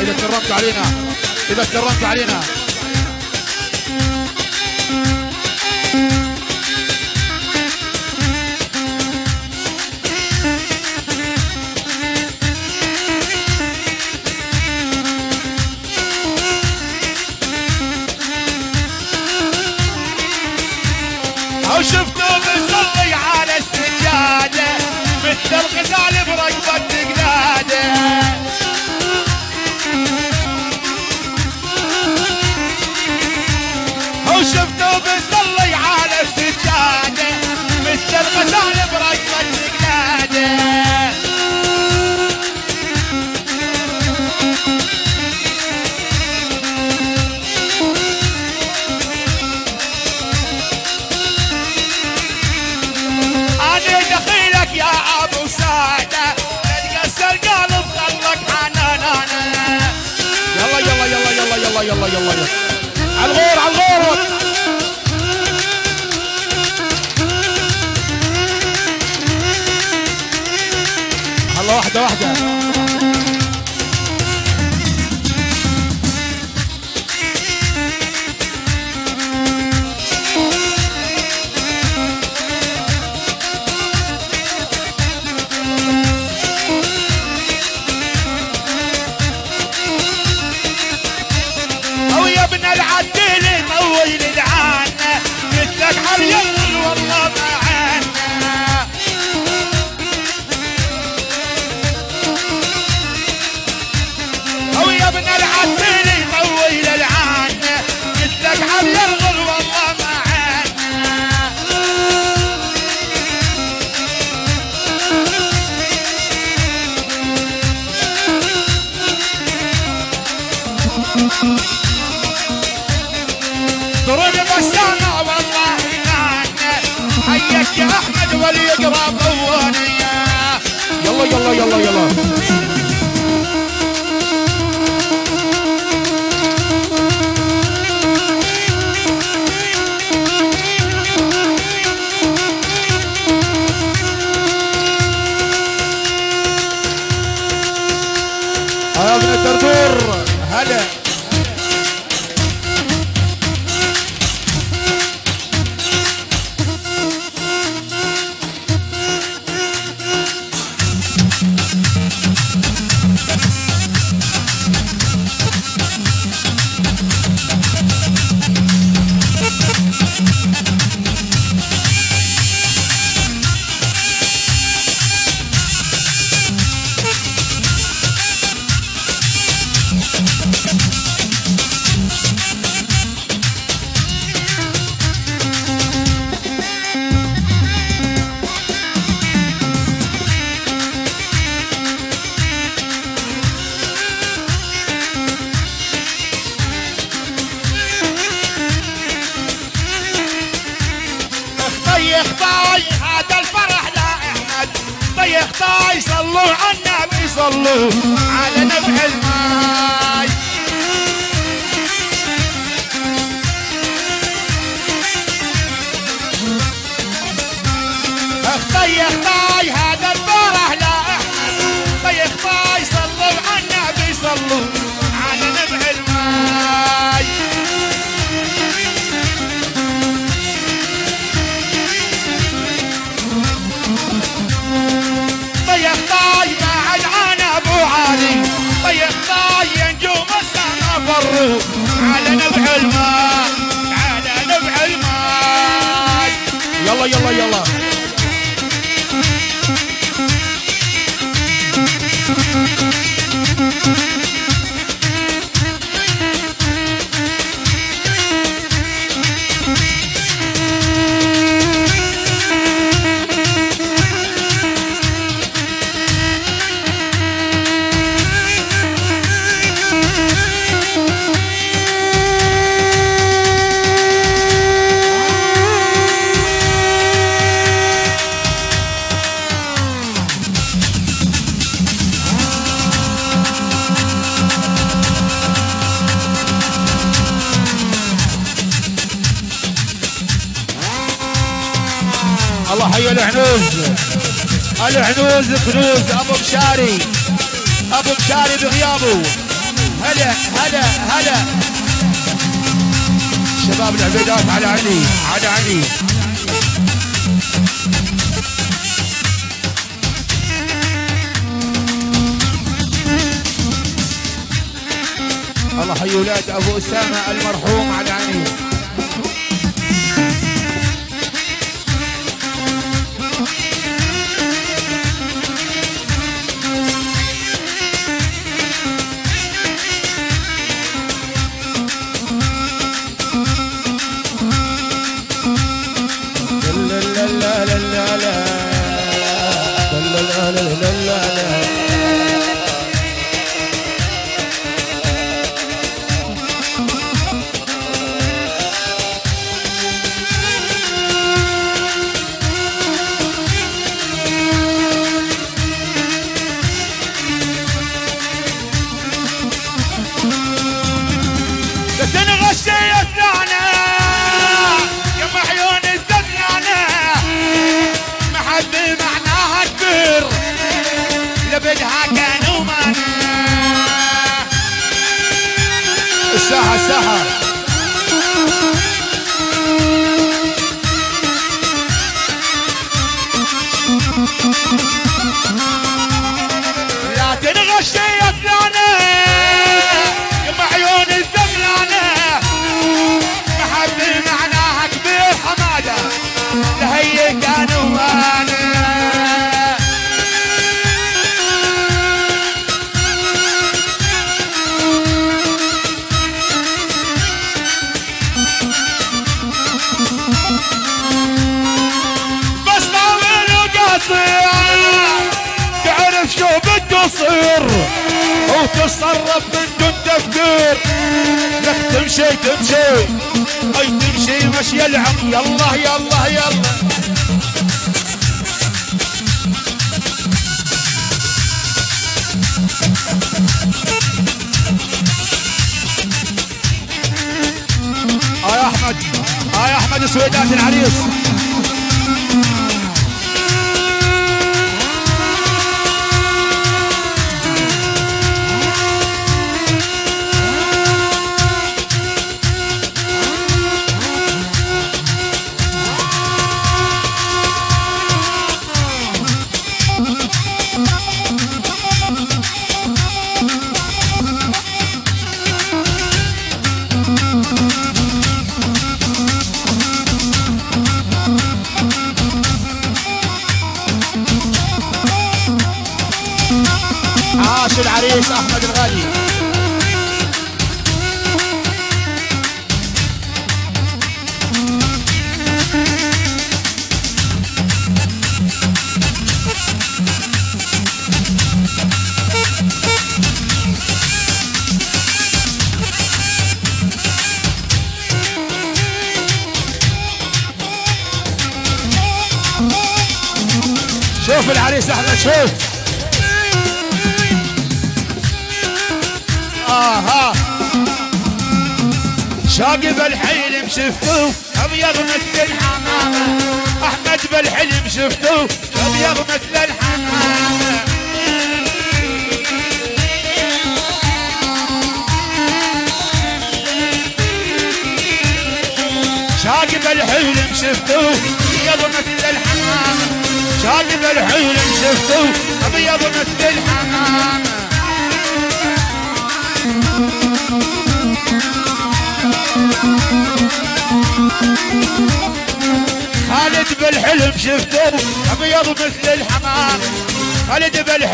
إذا كرمت علينا إذا كرمت علينا. الله يصلوا على النبي صلوا على نبي شاري بغيابه. هلا هلا هلا. شباب العبيدات على علي على علي. الله حي ولاد أبو أسامة المرحوم على علي.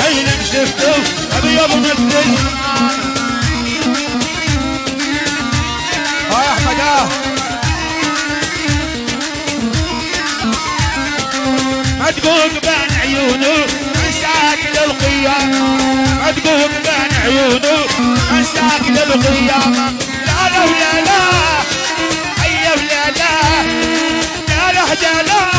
حين شفته ابيض من الدنيا آه يا أحمد آه. مدقوق بين عيونه مساكن القيام مدقوق بين عيونه مساكن القيام لا لا لا لا. حي ولا لا. لا لا لا.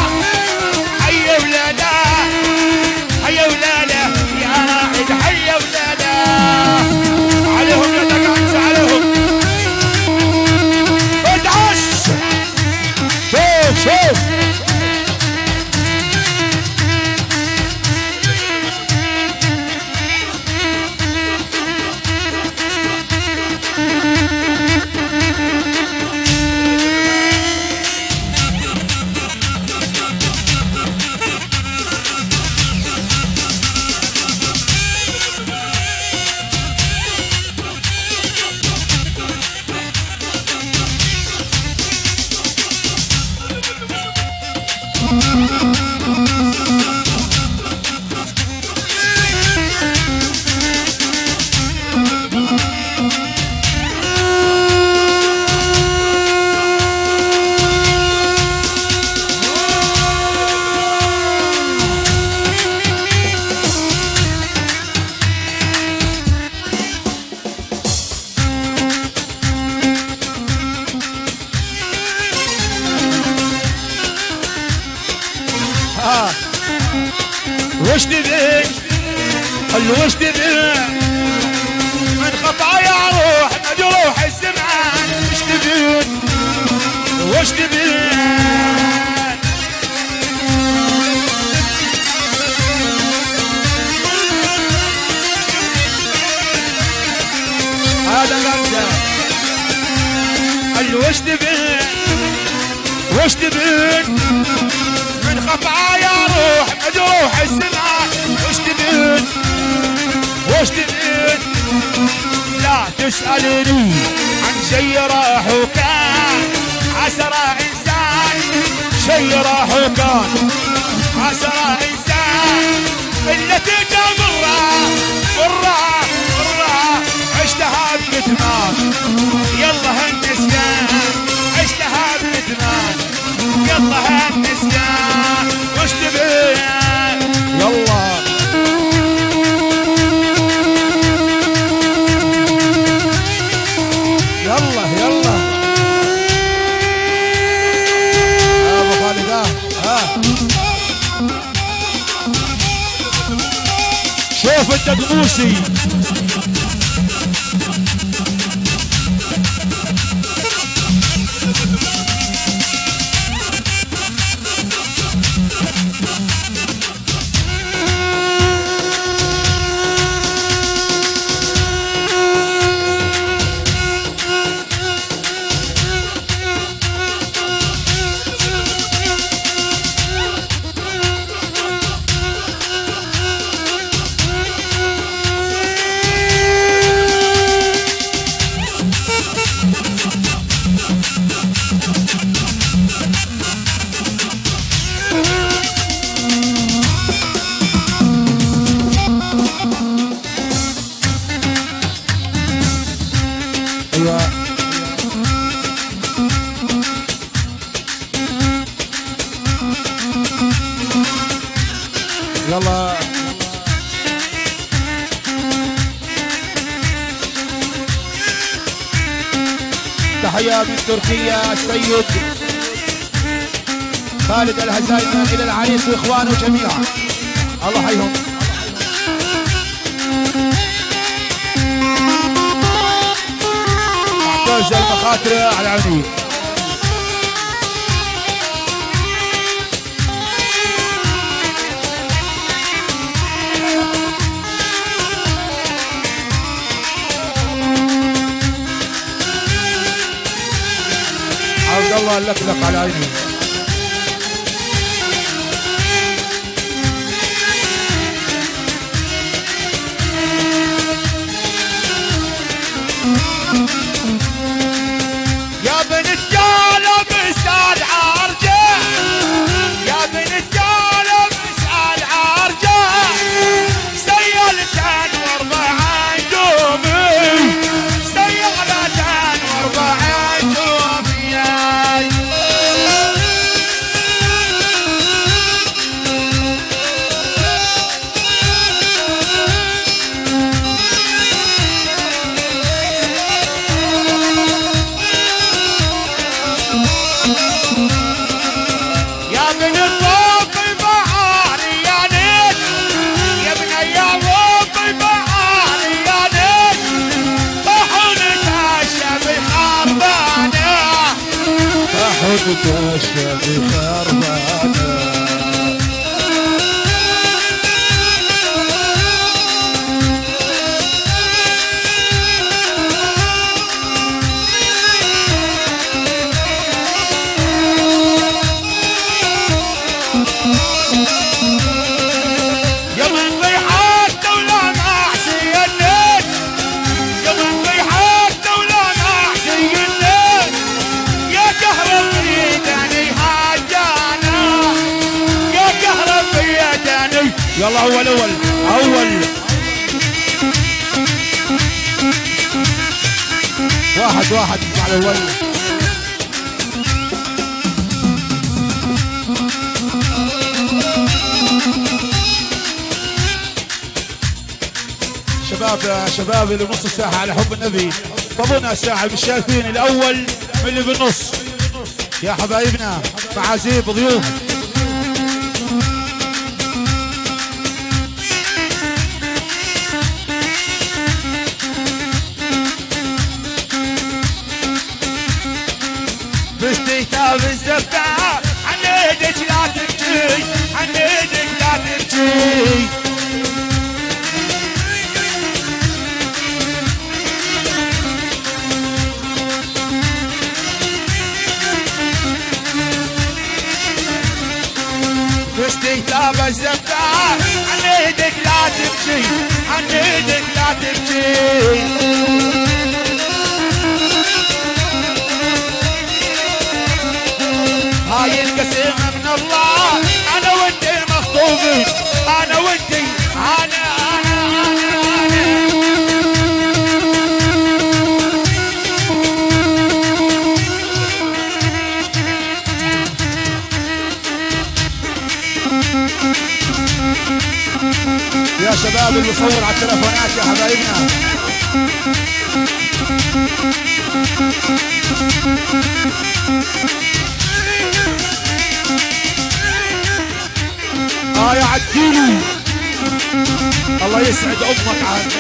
هات واحد. على الولد شباب شباب اللي بنص الساحة على حب النبي. طبونا الساحة بالشايفين الأول من اللي بالنص يا حبايبنا معازيب ضيوف. تشتي تابع الزبدة عن لا تبكي عن لا تبكي اللي صور على التلفونات يا حبايبنا. آه يا عديلي. الله يسعد أمك عاد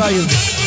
values.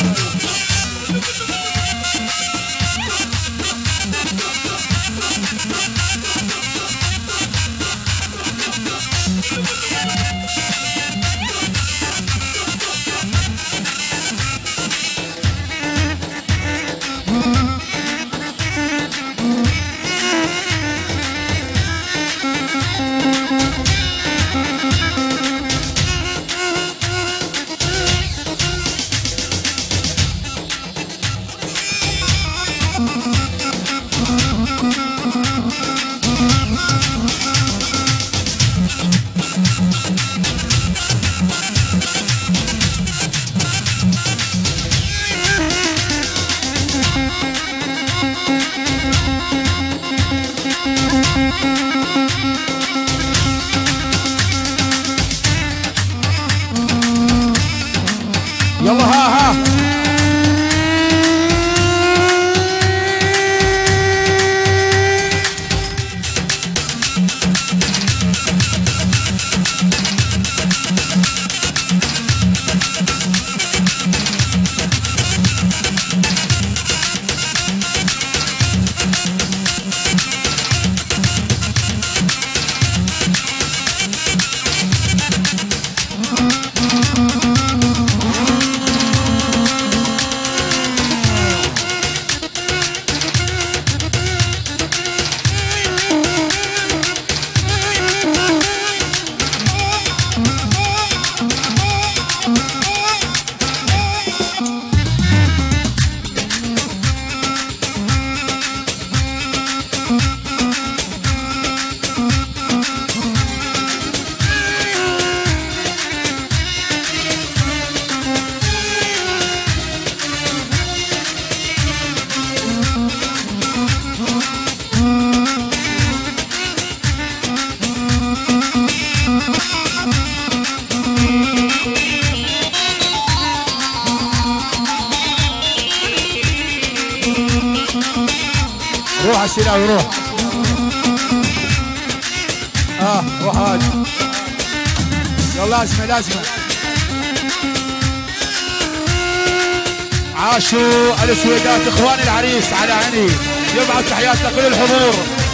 تحيات إخواني العريس على هني. يبعث تحيات لكل الحضور.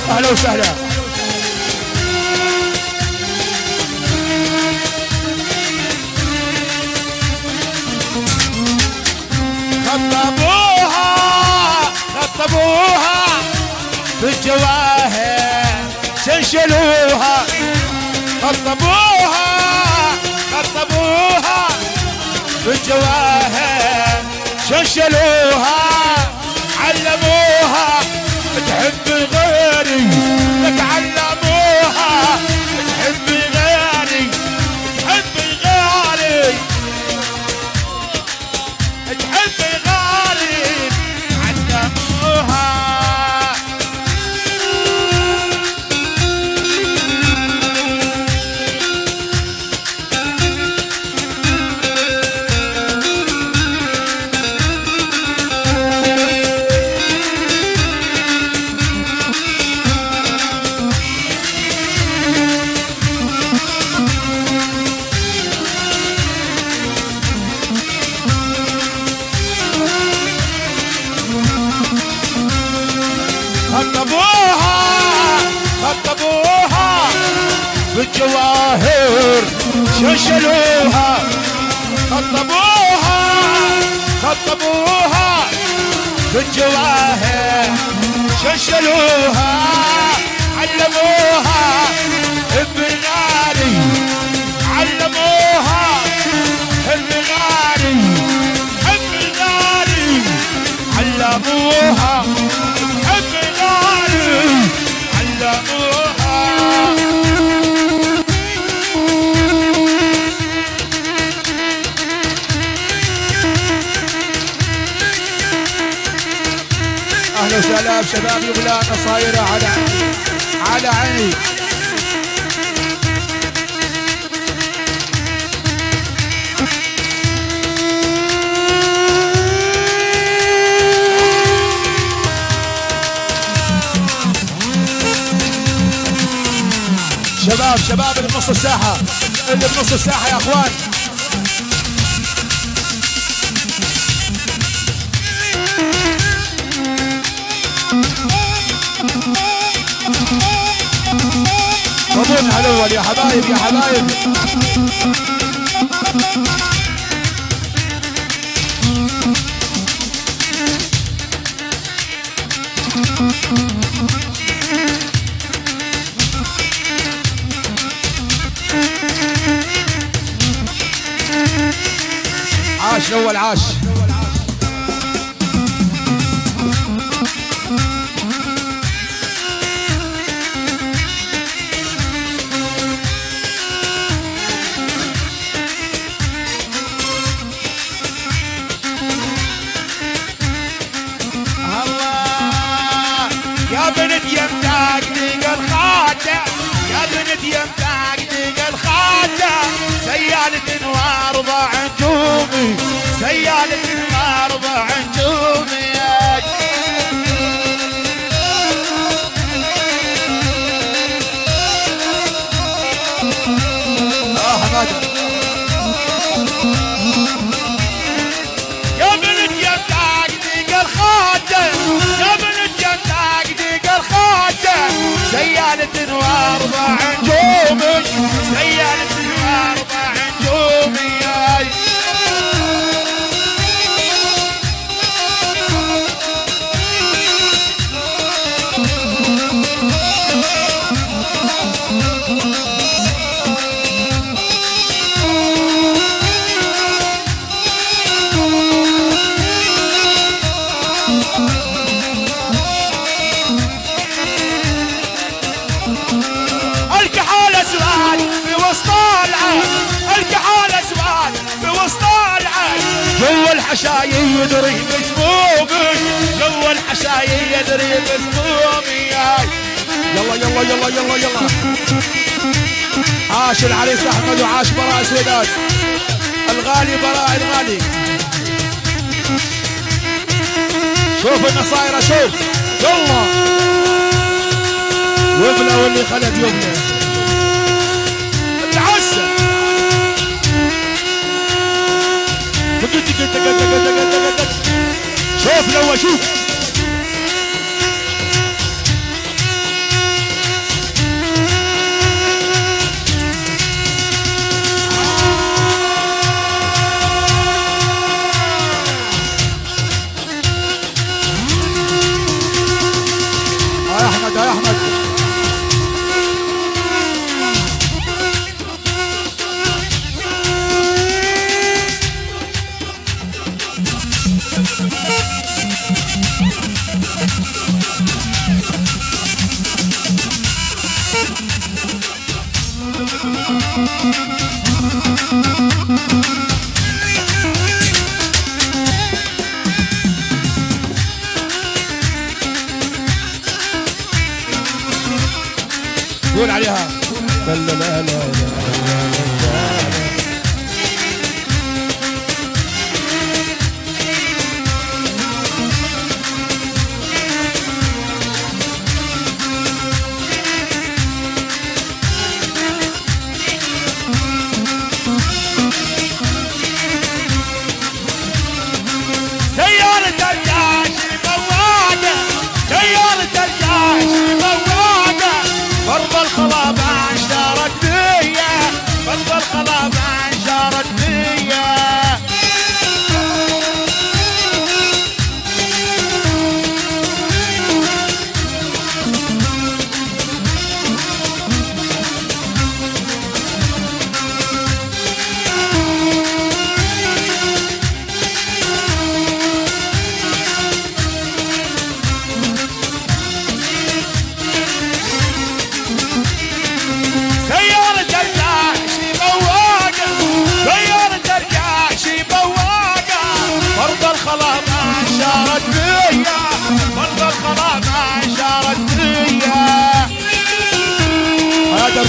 أهلا وسهلا. خطبوها خطبوها بالجواهر شنشلوها خطبوها خطبوها بالجواهر شنشلوها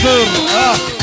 Nasıl? Ah.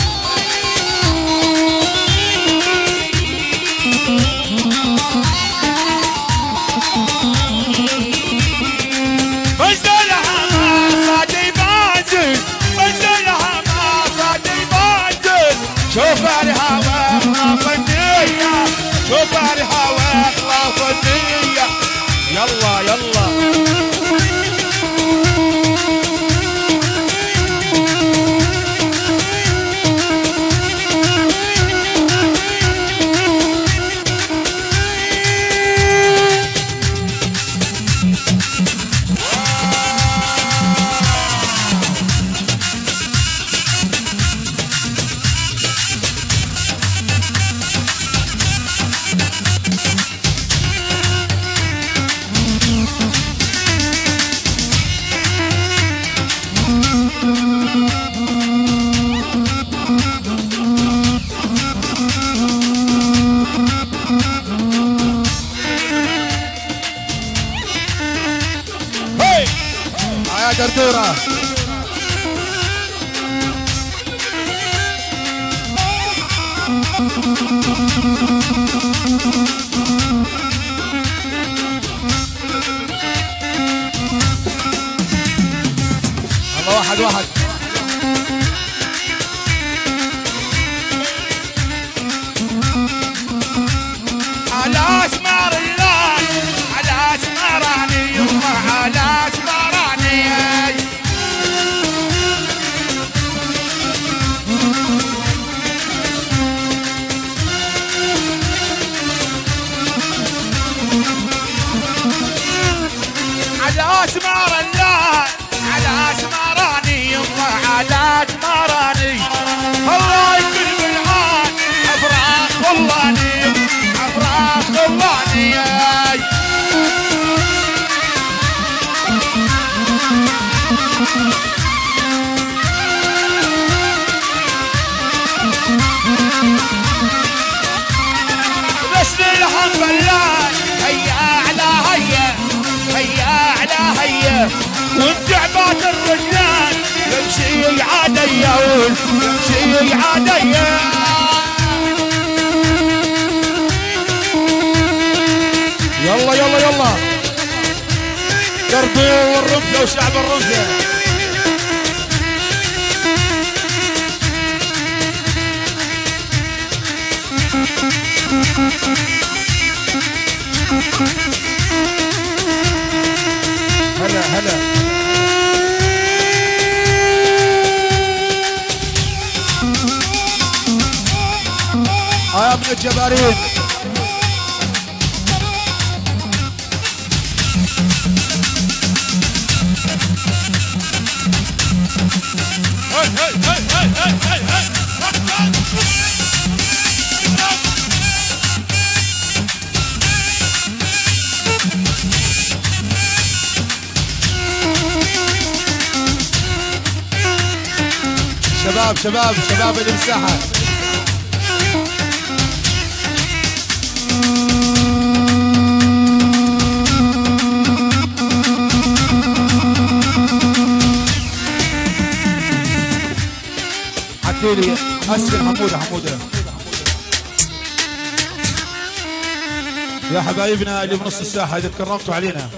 الساحة إذا تكرمتوا علينا.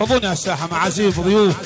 خذونا الساحة مع عزيز ضيوف.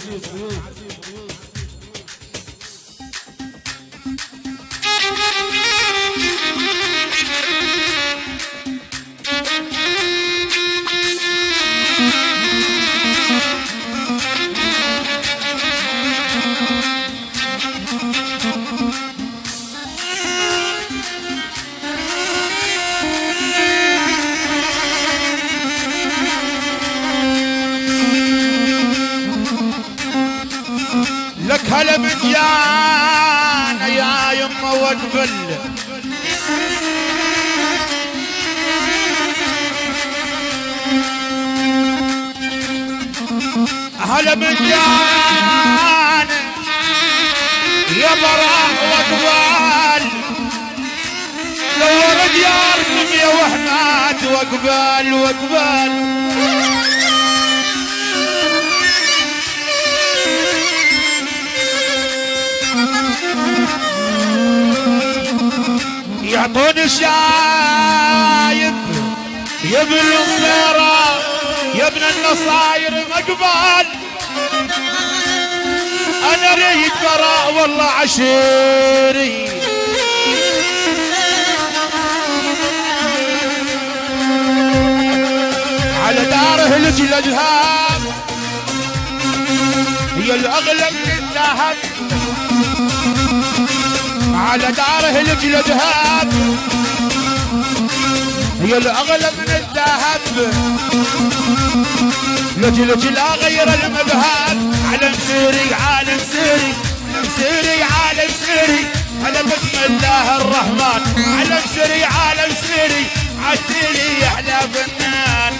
سيري عالم سيري على بسم الله الرحمن علم سيري عالم سيري عتيلي أحلى فنان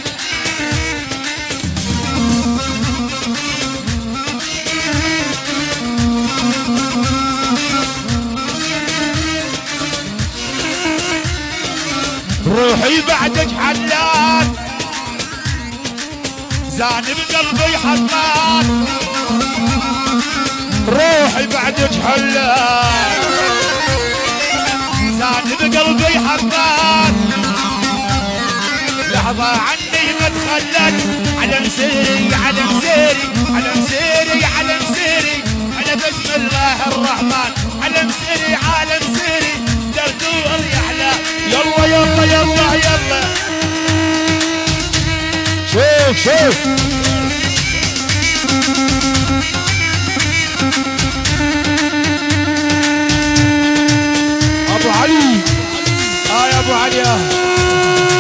روحي بعدك حلال. زاني بقلبي حطان روحي بعدك حلال زاني بقلبي حطان لحظة عني ما تخلت على مسيري على مسيري على مسيري على مسيري. على بسم الله الرحمن. على مسيري على مسيري. دردور يحلى يلا يلا يلا يلا. شوف شوف. آه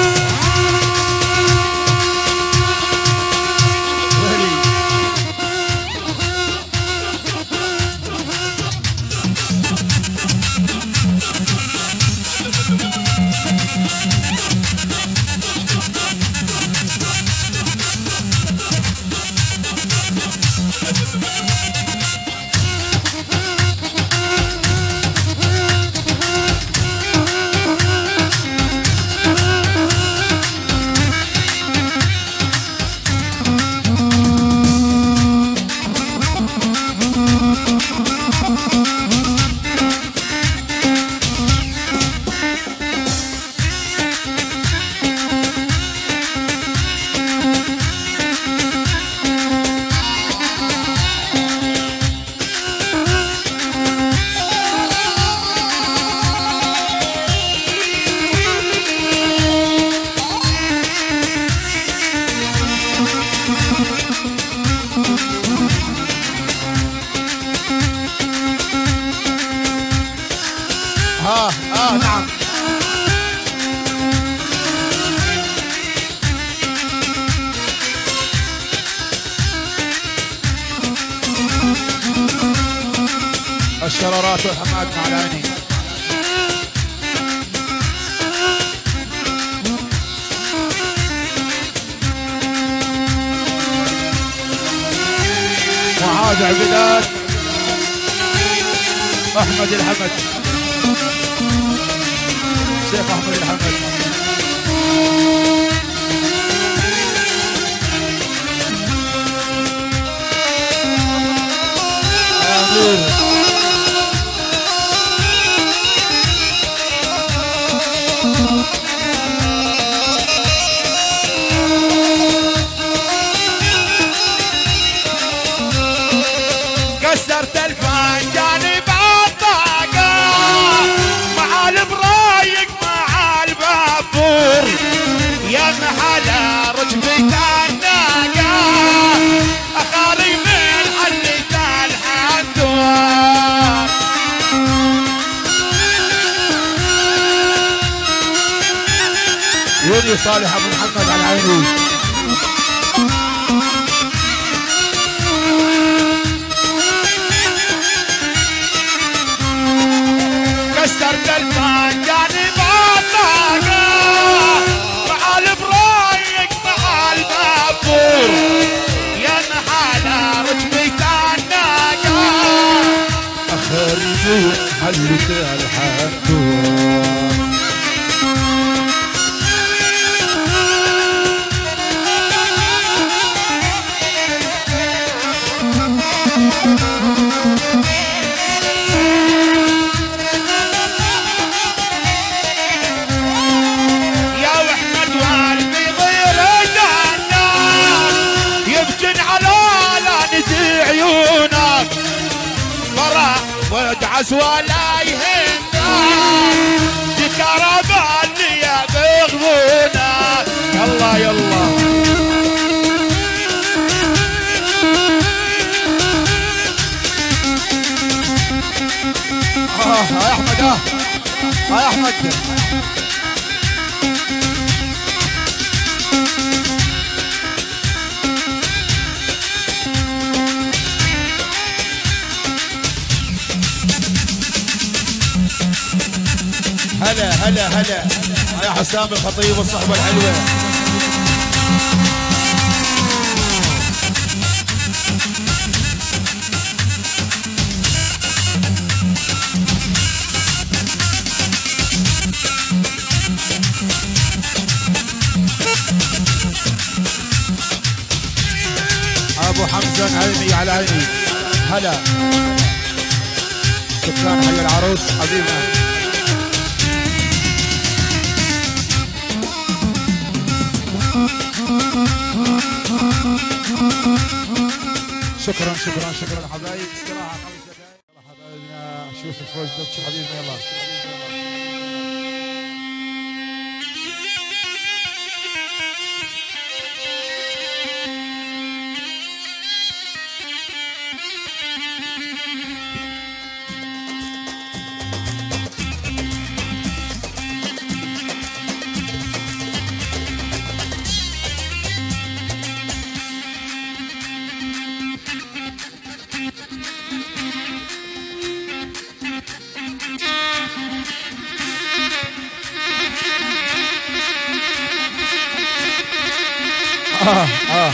لكن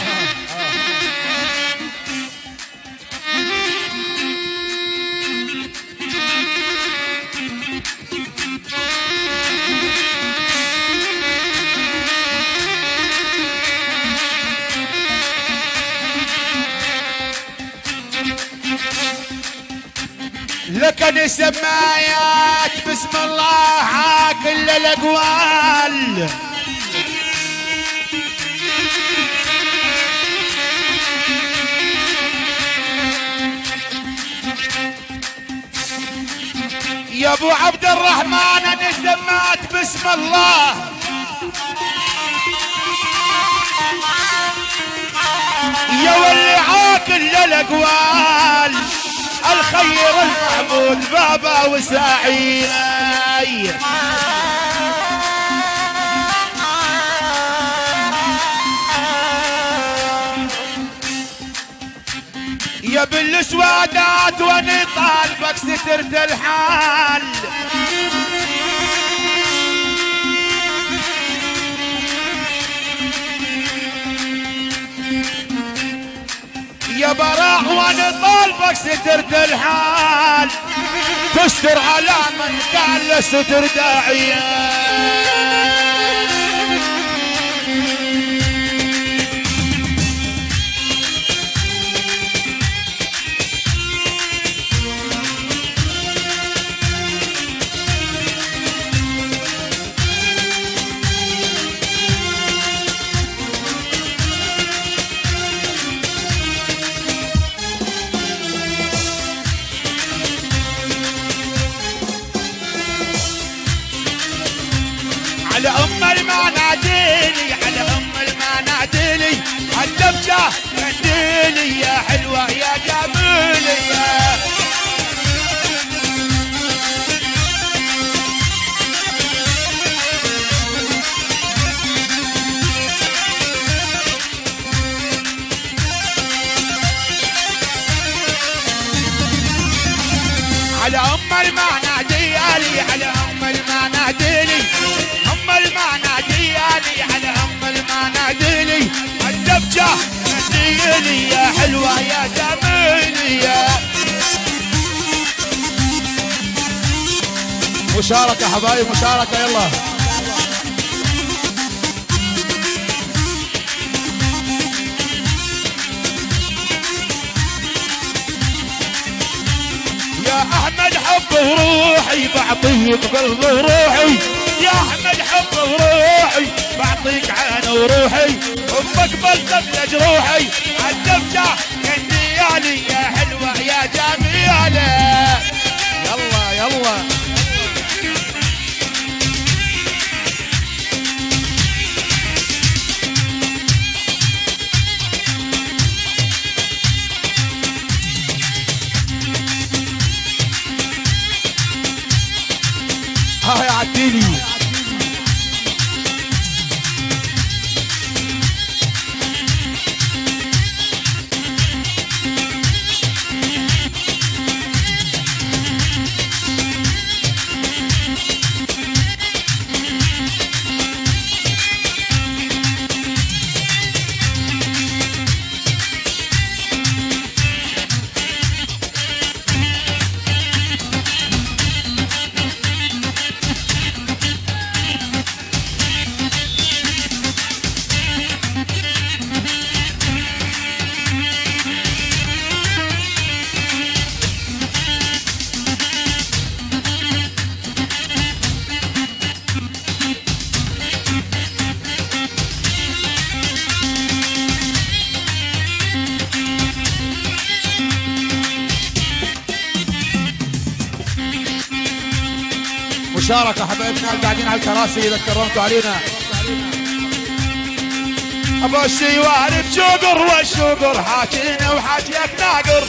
السمايات بسم الله كل الأقوال. يا ابو عبد الرحمن أنا سمات بسم الله. يا واللي عاقل للأقوال الخير المعبود بابا وساعي يا بالسوادات وأنا طالبك سترت الحال. يا براح وأنا طالبك سترت الحال. تستر على من له ستر داعيه منديلي يا حلوة يا جميلي يا حلوة يا جميلي يا مشاركة حبايب مشاركة يلا. يا أحمد حب وروحي بعطيك قلب وروحي يا أحمد حب وروحي بعطيك عين أمك بلطم يا جروحي عالدمجة يعني يا حلوة يا جميلة. يلا يلا. هاي عديني. مشاركة حبايبنا القاعدين على الكراسي إذا تكرمتوا علينا. أبو السوالف شقر والشقر حاكينا وحاجيك ناقر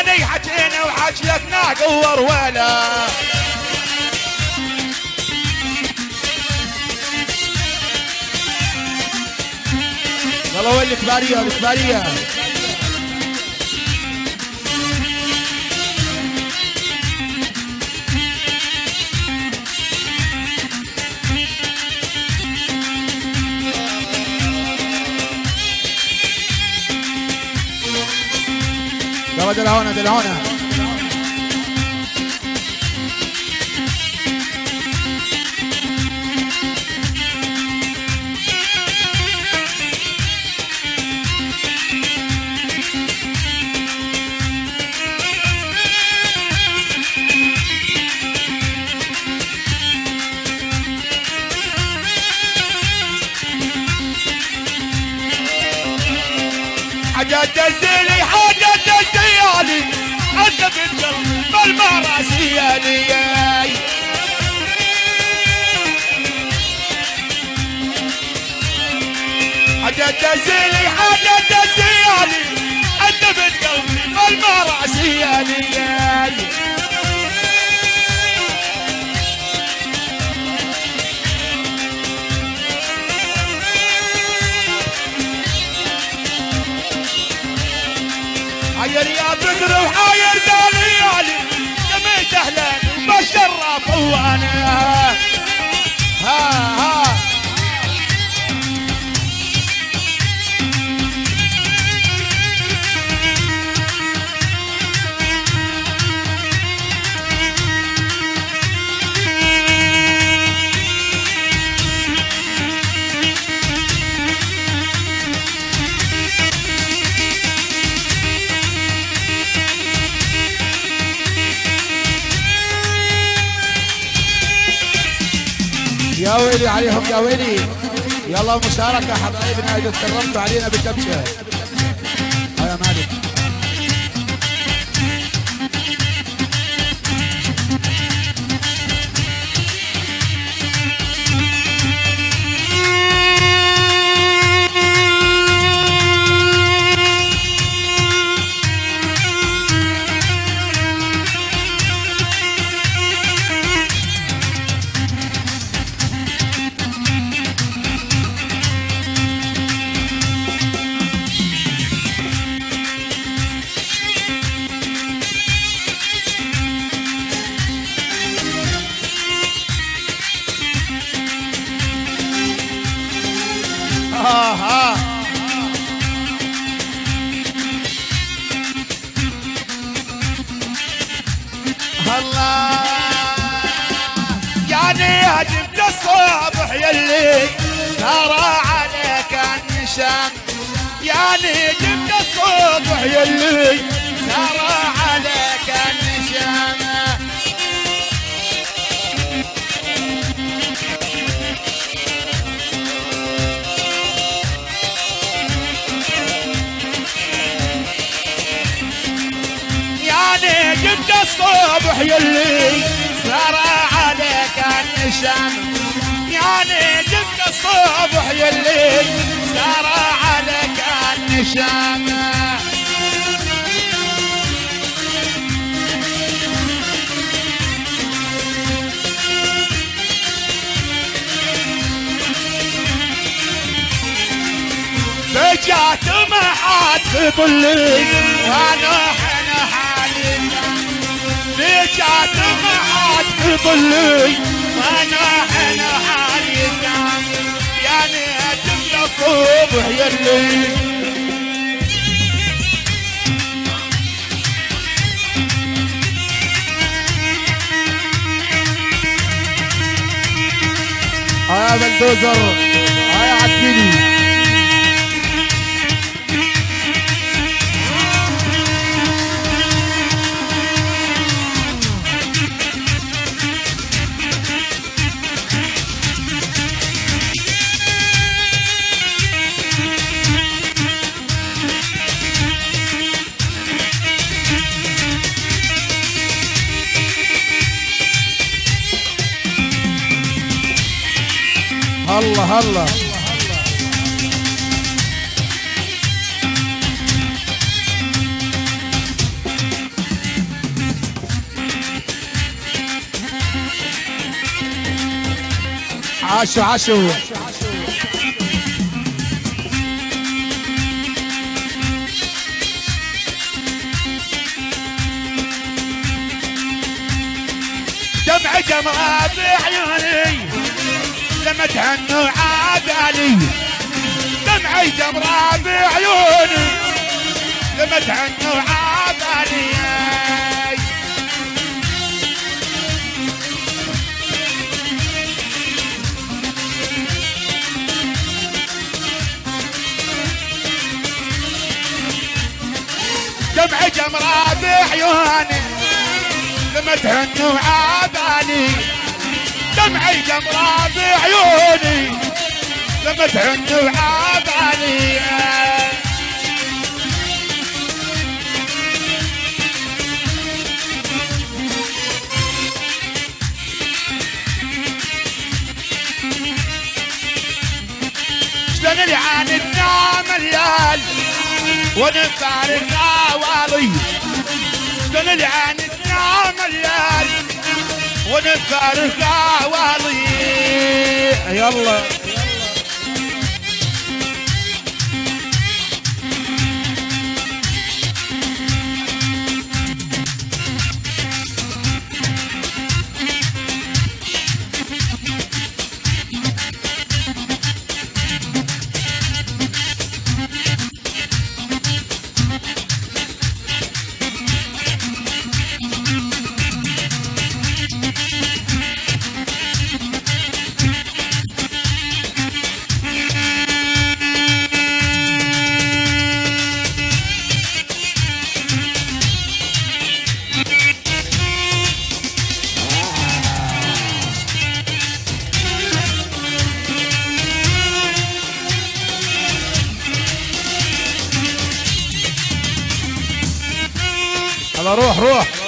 اني حاكينا وحاجيك ناقر ولا يلا وين الكبارية الكبارية يلا دلعونا دلعونا حاجة da, da. ويلي عليهم؟ يا ويلي. يلا مشاركة حبايبنا إذا تكرمتوا علينا بالكبشة عاشوا يلا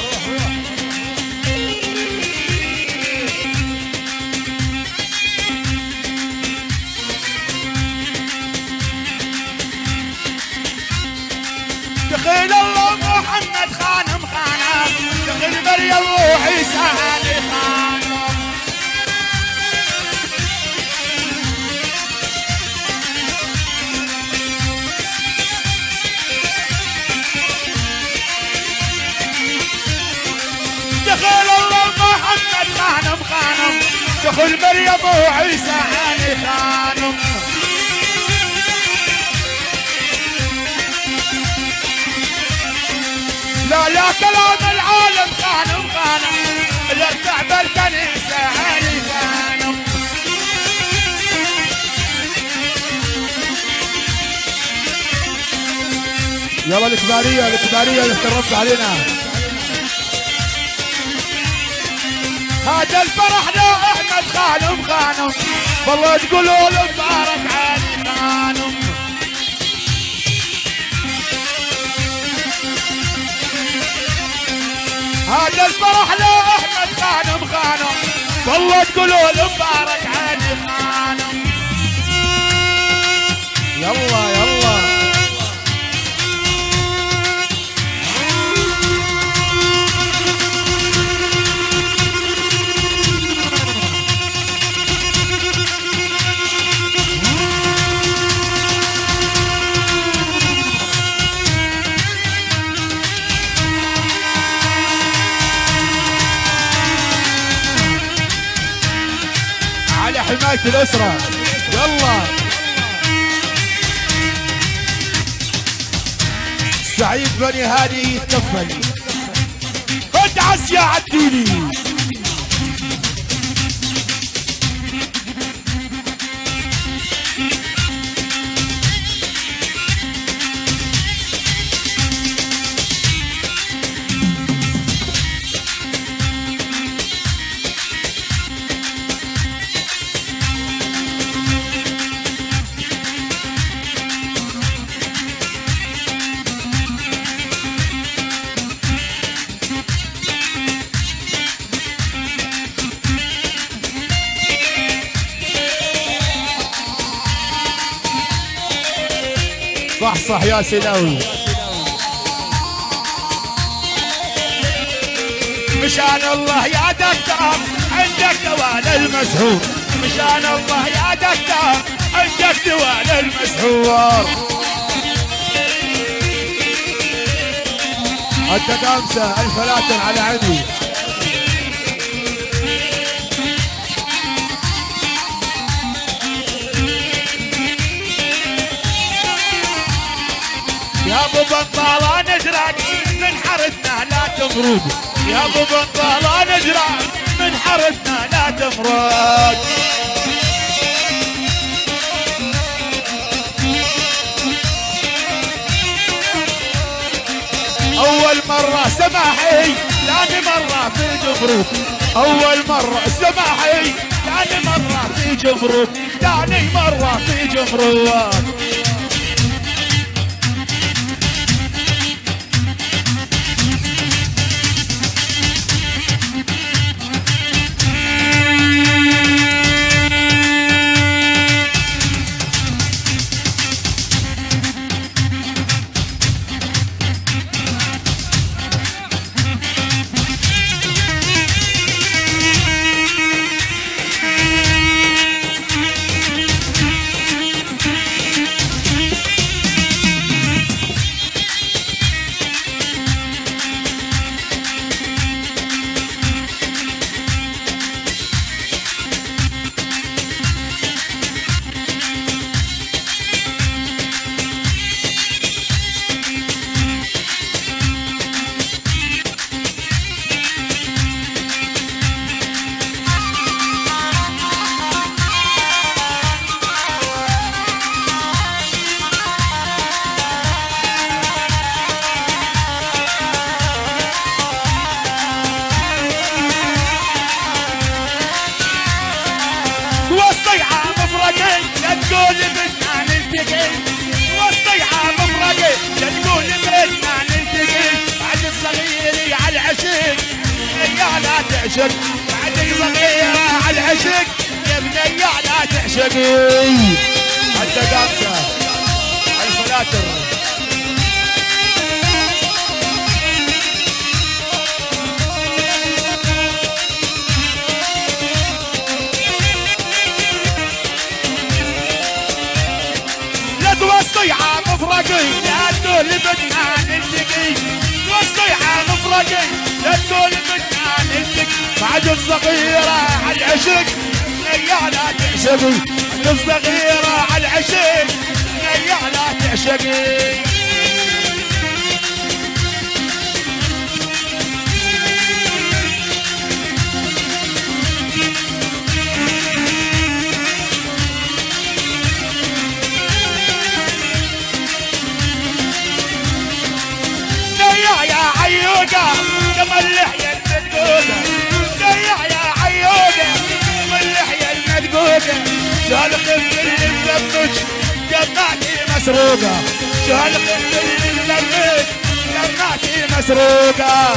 Sinone. مسروقة. شو هالقلة لقاتي مسروقة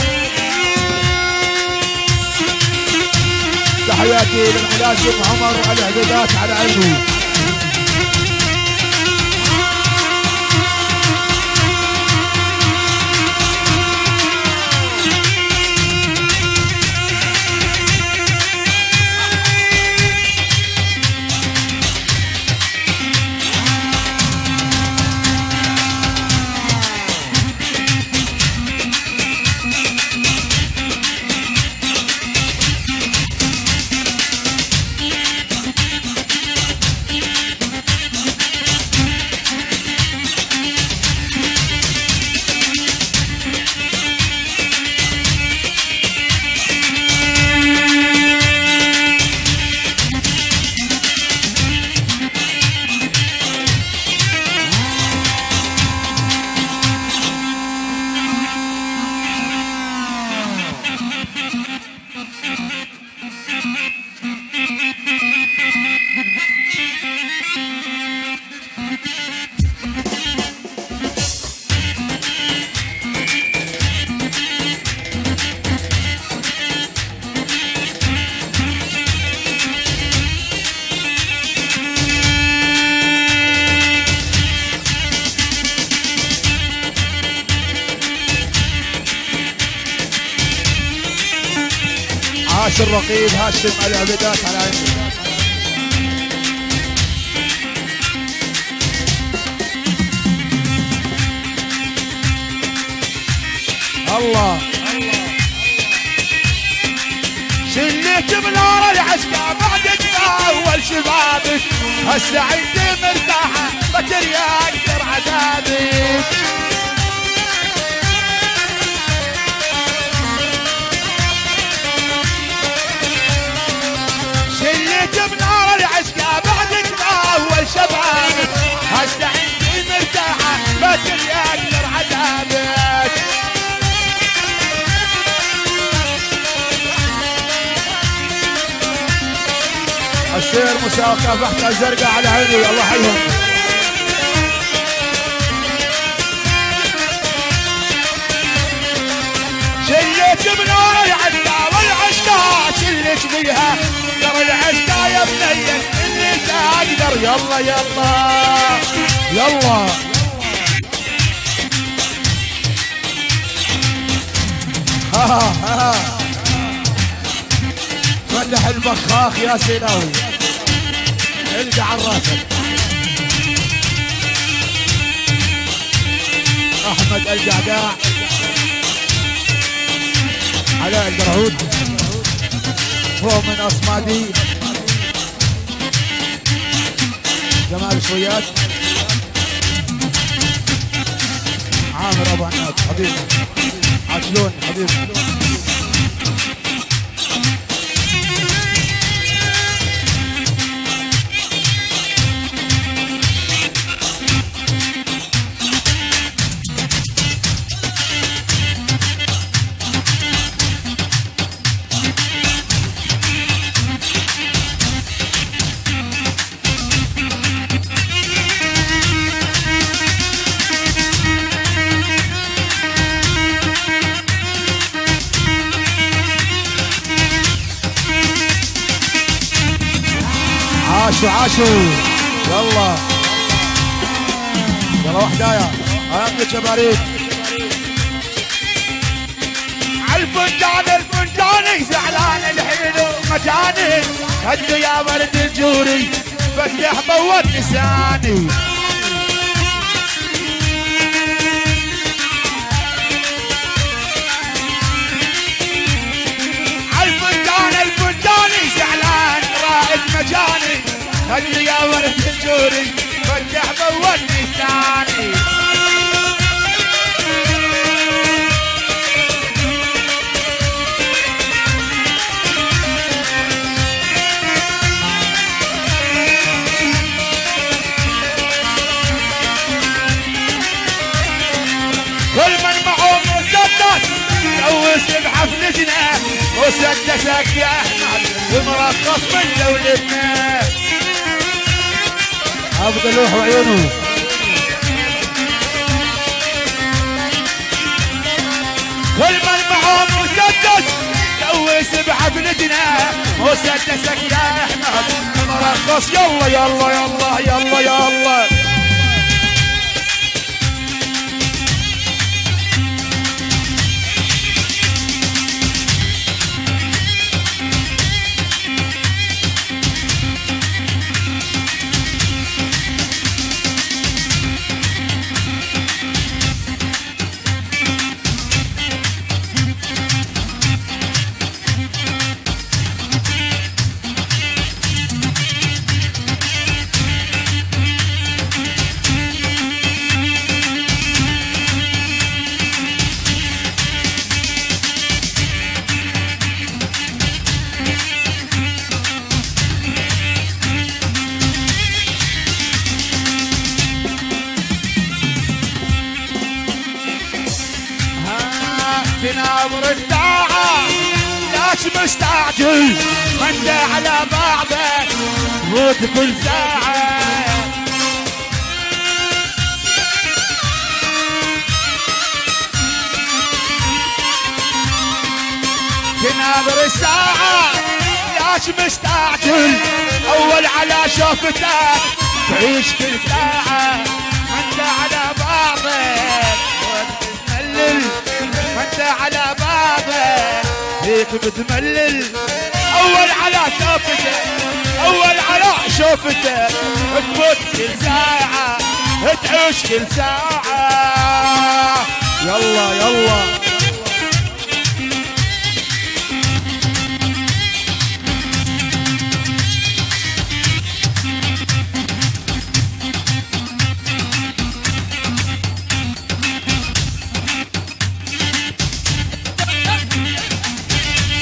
تحياتي للحلاج عمر على عينه وبتاع تعيش كل ساعة أنت على بعضك وبتملل أنت على بعضك هيك بتملل. أول على شوفته أول على شوفته تموت كل ساعة تعيش كل ساعة يلا يلا.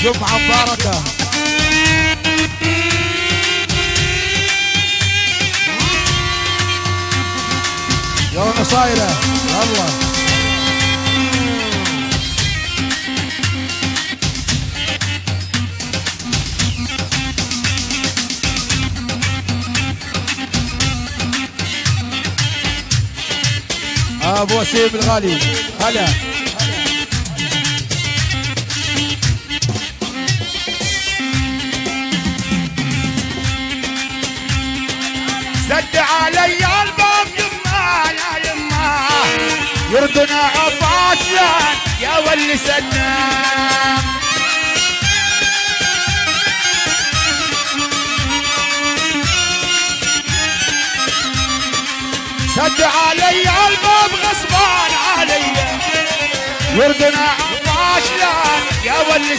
جمعة مباركة يلا نصايرة يلا. أبو وسيم الغالي هلا. يردنا عفاسيان يا ولي سدنا سد علي الباب غصبان علي. يردنا عفاسيان يا ولي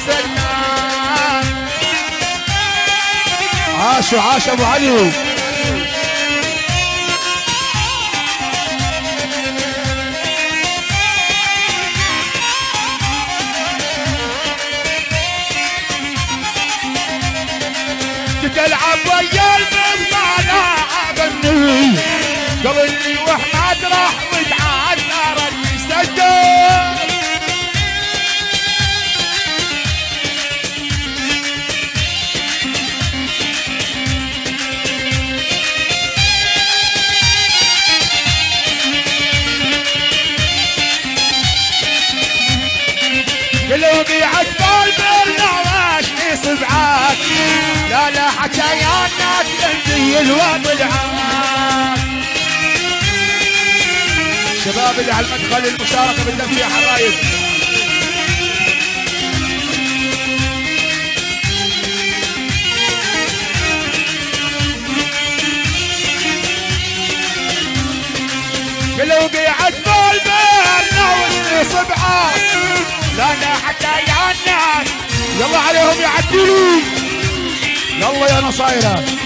عاشوا عاش أبو علي. تلعب ويا البنت ما لاعبني قبل واحمد راح تنزي الوضع شباب اللي على المدخل المشاركة بالتمشيح حرايب. قلوبي عجبال برنامج سبعات لا لا حكاياتنا يلا عليهم يعدلوا يلا يا نصايرة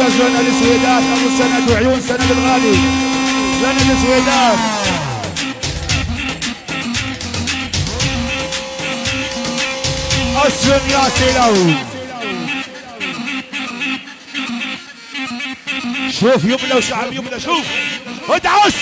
يزن السويدات أبو سند وعيون سند الغالي. سند السويدات اسلم يا سيلو. شوف يبلى وشعر يبلى شوف. ادعس!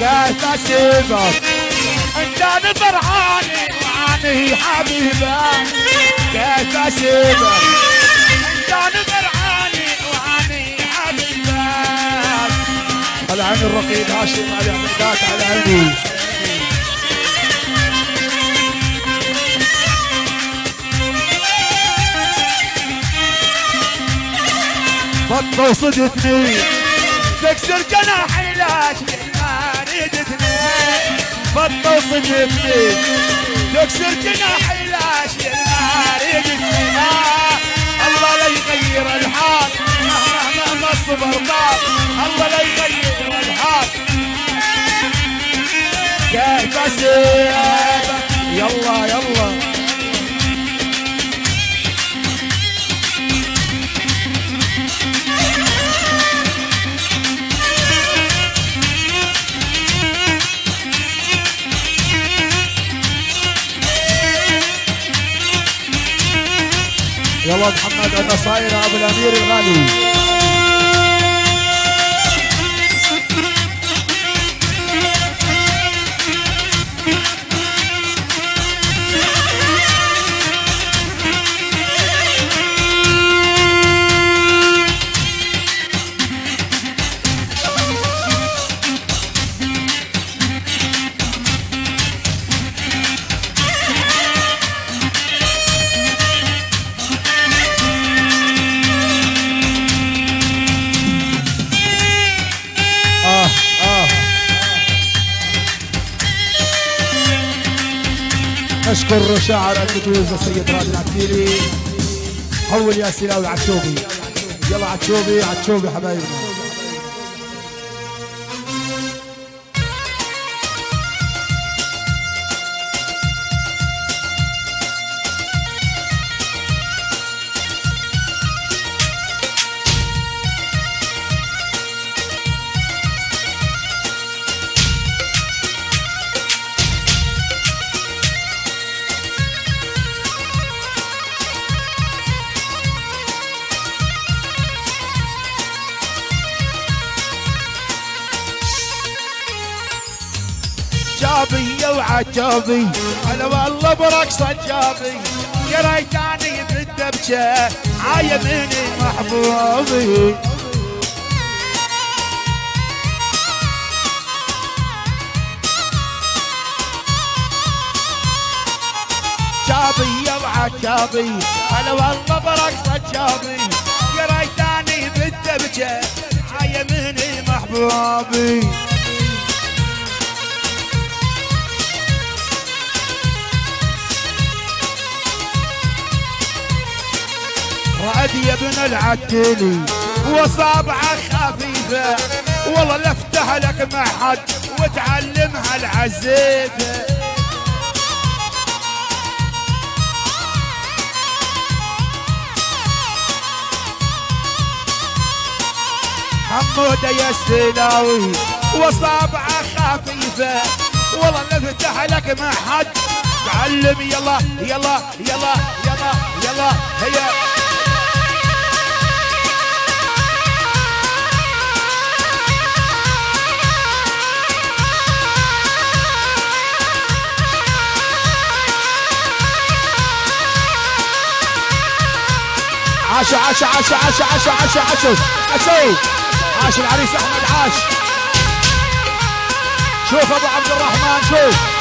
كاس اشوفك انت فرحاني وعاني حبيبة. كاس اشوفك انت فرحاني وعاني حبيبة. على عين الرقيب هاشم على عمدات على عيني. فقط صدتني تكسر جناحي لاجل بطة وصدتني تكسر جناحي ما ريدتني آه، الله لا يغير الحال مهما الصبر طال الله لا يغير الحال كيف اسيبك يلا يلا يا محمد حماد أبو الأمير الغالي. اشكر شاعر الكتوز السيد راد العبديلي حول يا سلاوي عتشوبي يلا عتشوبي عتشوبي حبايبنا. جابي أنا والله برقصة جابي بالدبجه بالدبكة عايبني محبوبي. شابي يضحك جابي. أنا والله برقصة جابي بالدبجه بالدبكة عايبني محبوبي. يا ابن العتيلي. وصابعه خفيفة. والله لفتح لك مع حد وتعلمها العزيفة حمودة يا السلاوي وصابعه خفيفة. والله لفتح لك مع حد تعلم يلا يلا يلا يلا يلا هيا. عاش عاش عاش عاش عاش عاش عاش عاشو عاش العريس احمد عاش شوف ابو عبد الرحمن شوف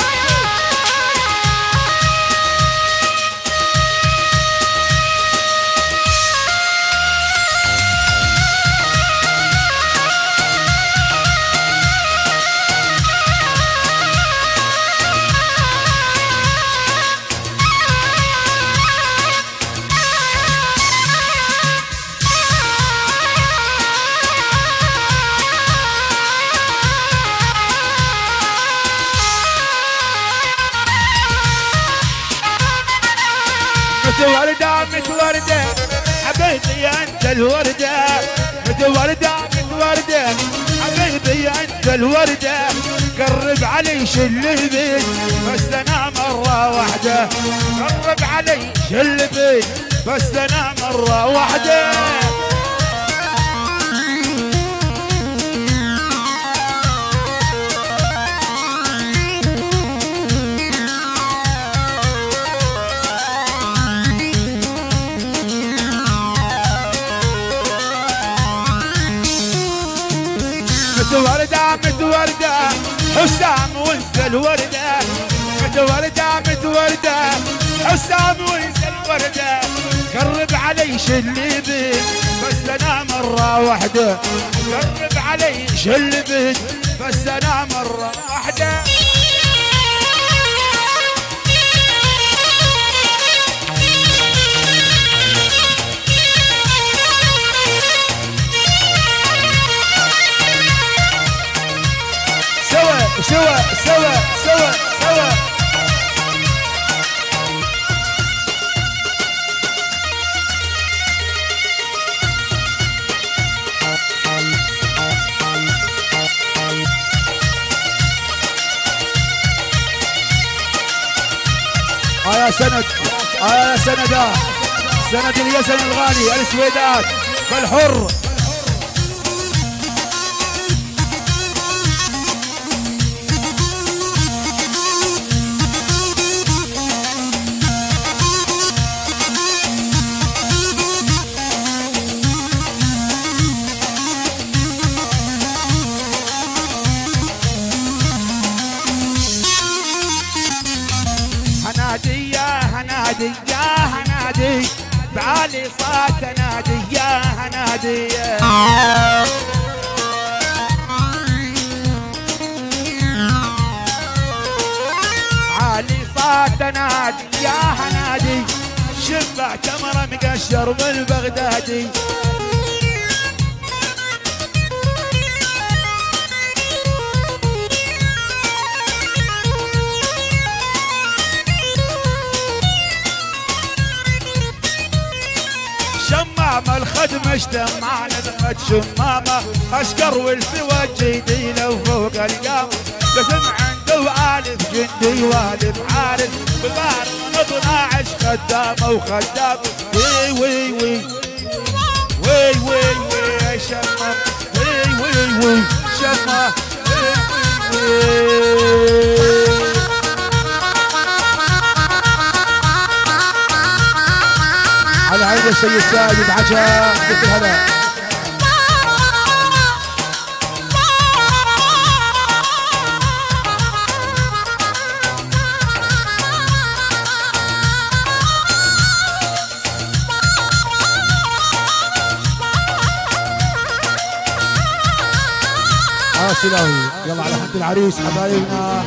مت وردة. مت وردة حبيبي أنت الوردة. قرب علي شل البيت. بس أنا مرة واحدة. قرب علي شل البيت. بس أنا مرة واحدة. حسام وانت الوردة. متوردة متوردة حسام وانت الوردة. قرب علي شل بيت بس أنا مرة واحدة. قرب علي شل بيت بس أنا مرة واحدة. سوا سوا سوا سوا. يا سند يا سندا سند اليزن الغالي السويدات بالحر تمره مقشر بالبغدادي شمامة الخدمة اجتمع نذمة شمامة. اشقر والسوى جيدي لو فوق القام. قسم عنده والف جندي وآلف عارف. ببار ونطلع عش خدامة وخدام وي وي وي. وي وي وي شمام وي وي وي وي على عين السيد ساجد عجا مثل هذا. آه سلاوي يلا على حد العريس حبايبنا.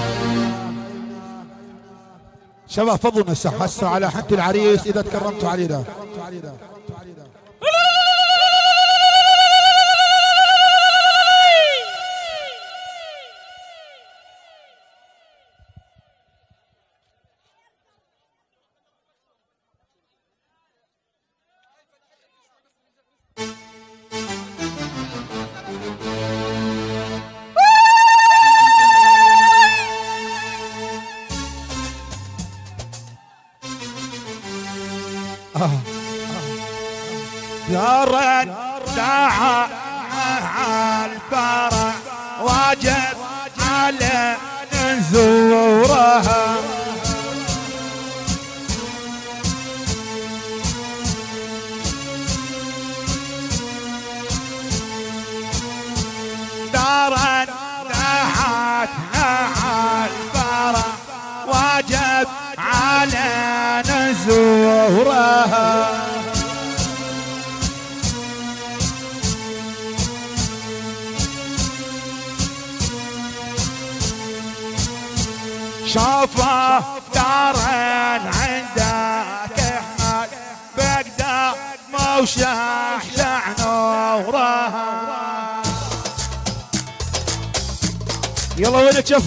شباب فضلوا نسح هسه على حد العريس إذا تكرمتوا علينا.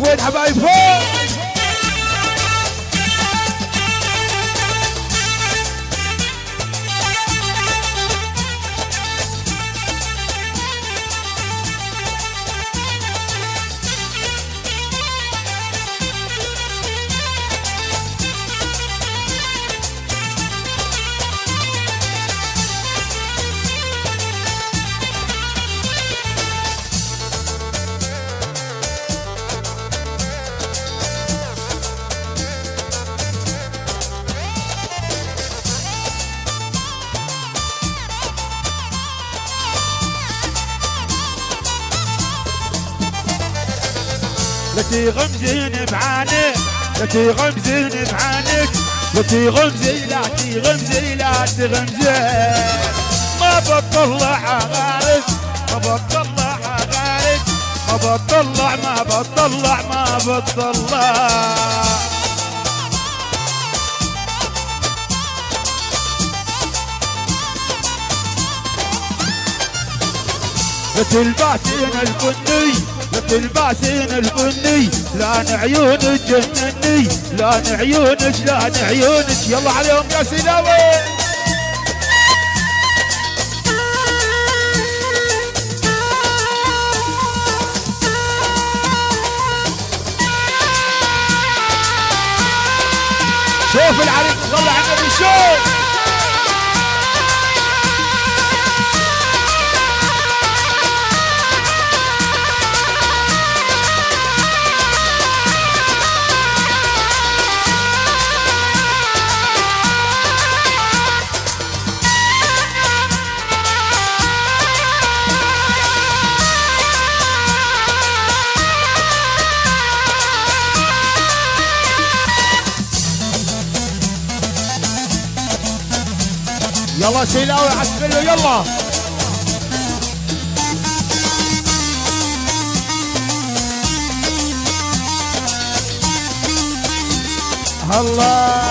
يلا وينك لا تغمزين بعانك لا تغمزي لا تغمزي لا تغمزي ما بطلع غارك ما بطلع غارك ما بطلع ما بطلع ما بطلع. لا تلبسين البني لا تلبسين البني لأن عيونك جنني لأن عيونك لأن عيونك يلا عليهم يا سلاوي شوف العريس على النبي شوف يلا سيلاوي عسبلو يلا. الله.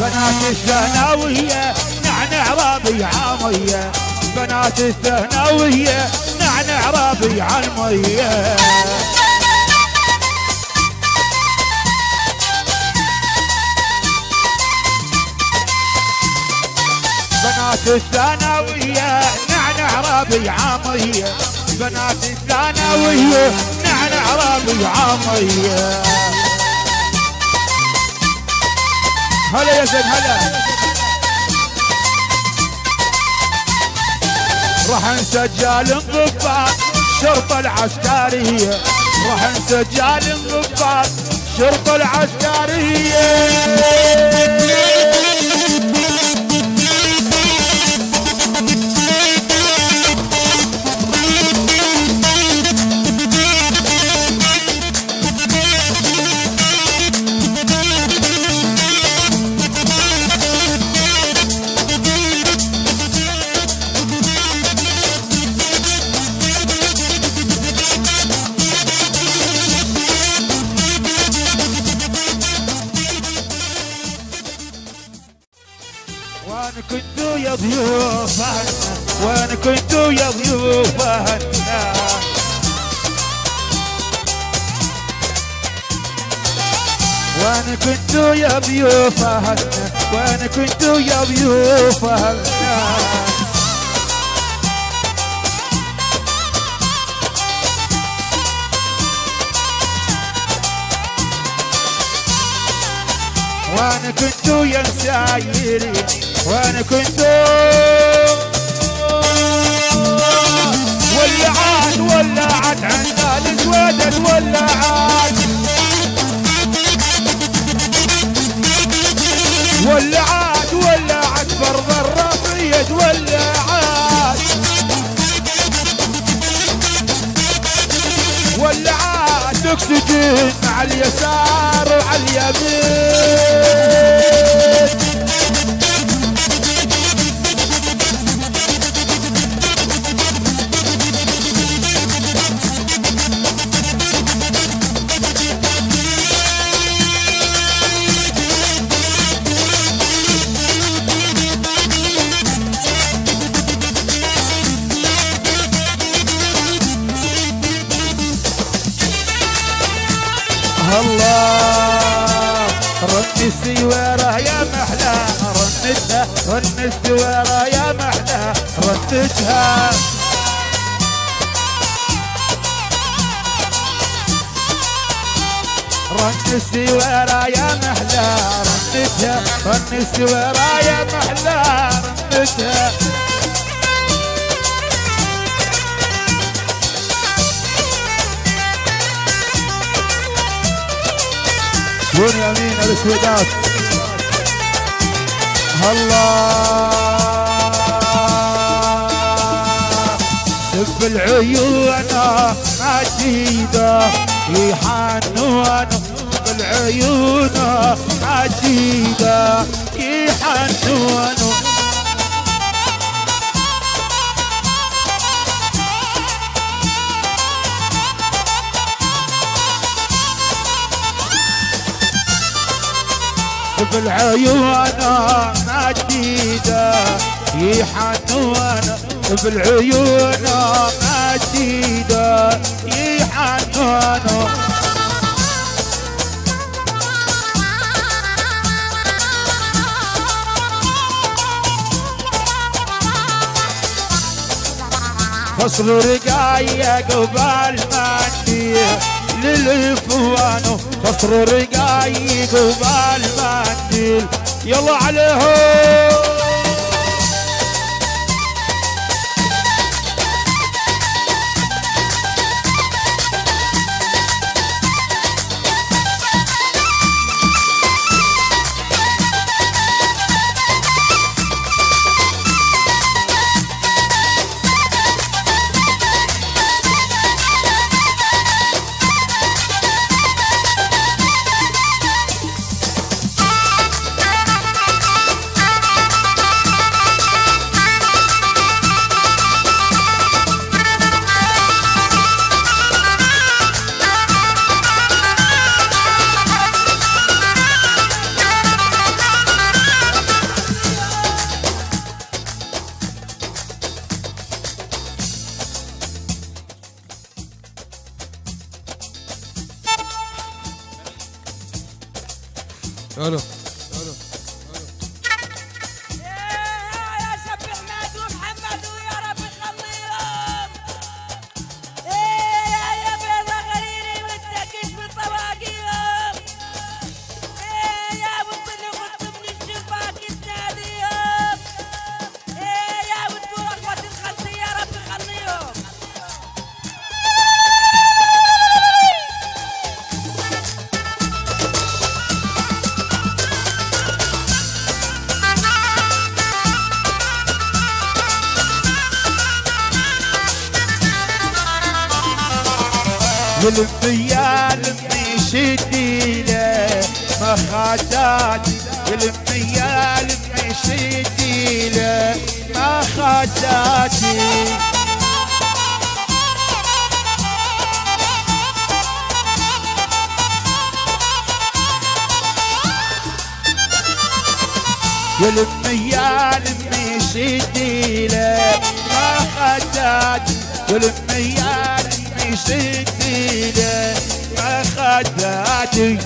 بنات الثانوية نعنع رابي عامية بنات الثانوية نعنع رابي عالمية بنات الثانوية نعنع رابي عامية. بنات الثانوية نعنع رابي عامية. هلا يا زين هلا. راح نسجل انضباط شرطة العسكرية. راح نسجل انضباط شرطة العسكرية. ضيوف أهلنا وأنا كنتوا يا ضيوف أهلنا وأنا كنتو يا مسايرين وأنا كنتو ولعات ولعت عنا الاسود ولعات ولعات ولعت برض الرفية ولعات ولعات اكسجين على اليسار وعلى اليمين. رن السيوارة يا محلى رنتها رن السيوارة يا محلى رنتها. رن السيوارة يا محلى رنتها رن السيوارة يا محلى رنتها. شلون يمين الاسودات الله سب بالعيون ما تيده يحنون بالعيون تيده يحنون بالعيون مديدة يحنون بالعيون مديدة يحنون فصل رقاية قبل مندي للفوان فصل رقاية قبل منديل. يلا عليهم! ما خاتاتي والميال شديله ما خاتات والميال شديله ما خاتاتي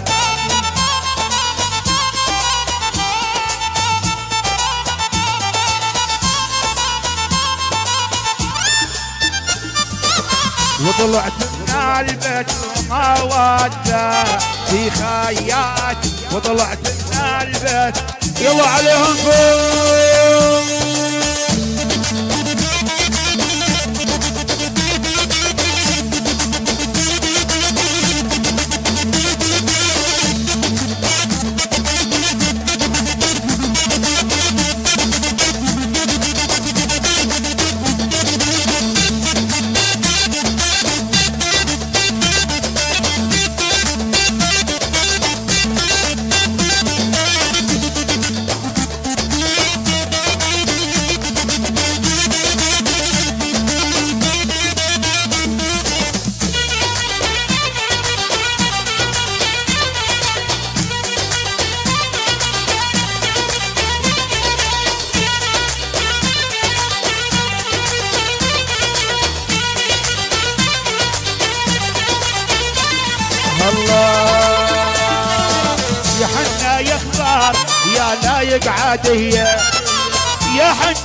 وطلعت من وما وده في خيات وطلعت من البيت يلا عليهم. فوق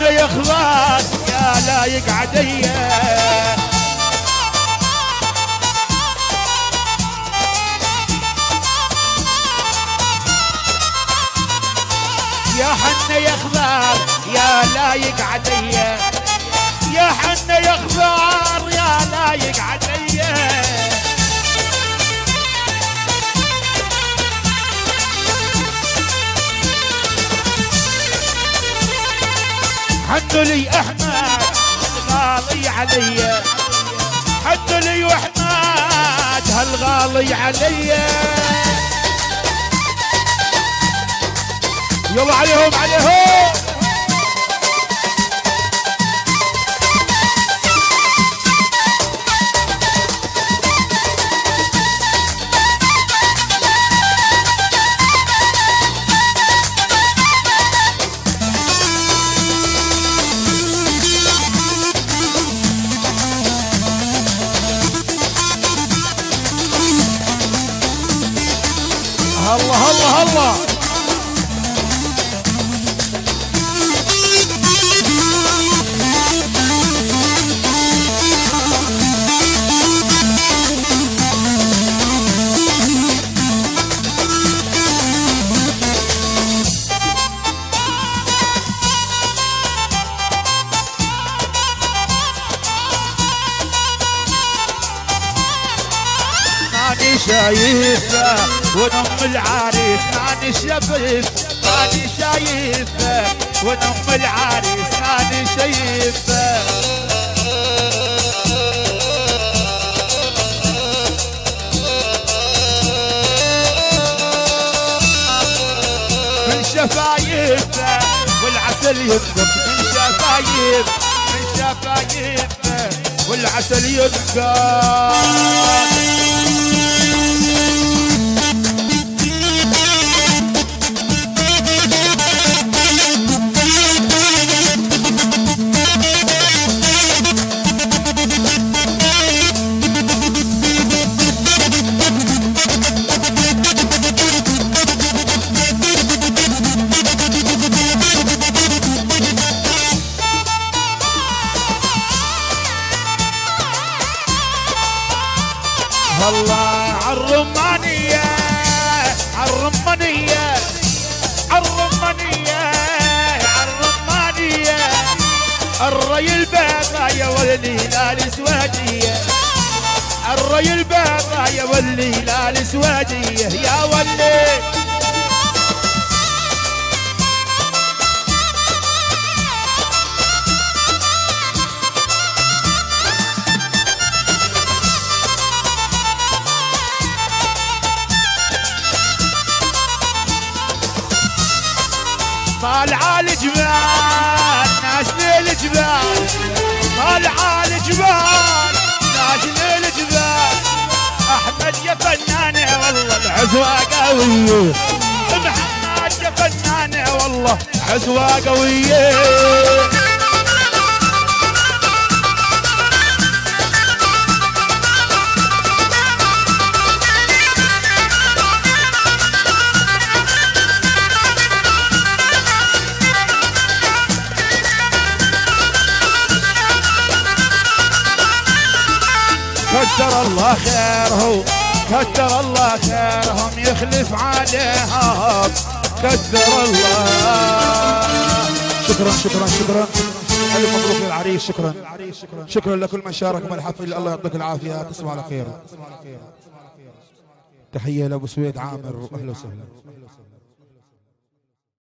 حنا يا لايق عادية يا حنا يا خضار يا لايق عادية يا حنا يا خضار يا لايق عادية حد لي أحمد هالغالي علي. حد لي وأحمد هالغالي علي. يلا عليهم عليهم. الله شايف ماني شايفة ونم العريس ماني شايفة. من شفايفة والعسل ينقط من شفايف من شفايفة والعسل ينقط عزوة قوية. كتر الله خيرهم كتر الله خيرهم يخلف عليهم كتر الله. شكرا شكرا شكرا. ألف مبروك للعريس شكرا. شكرا لكل من شارك بالحفل الله يعطيك العافية. تصبح على خير. تحية لأبو سويد عامر. واهلا وسهلا.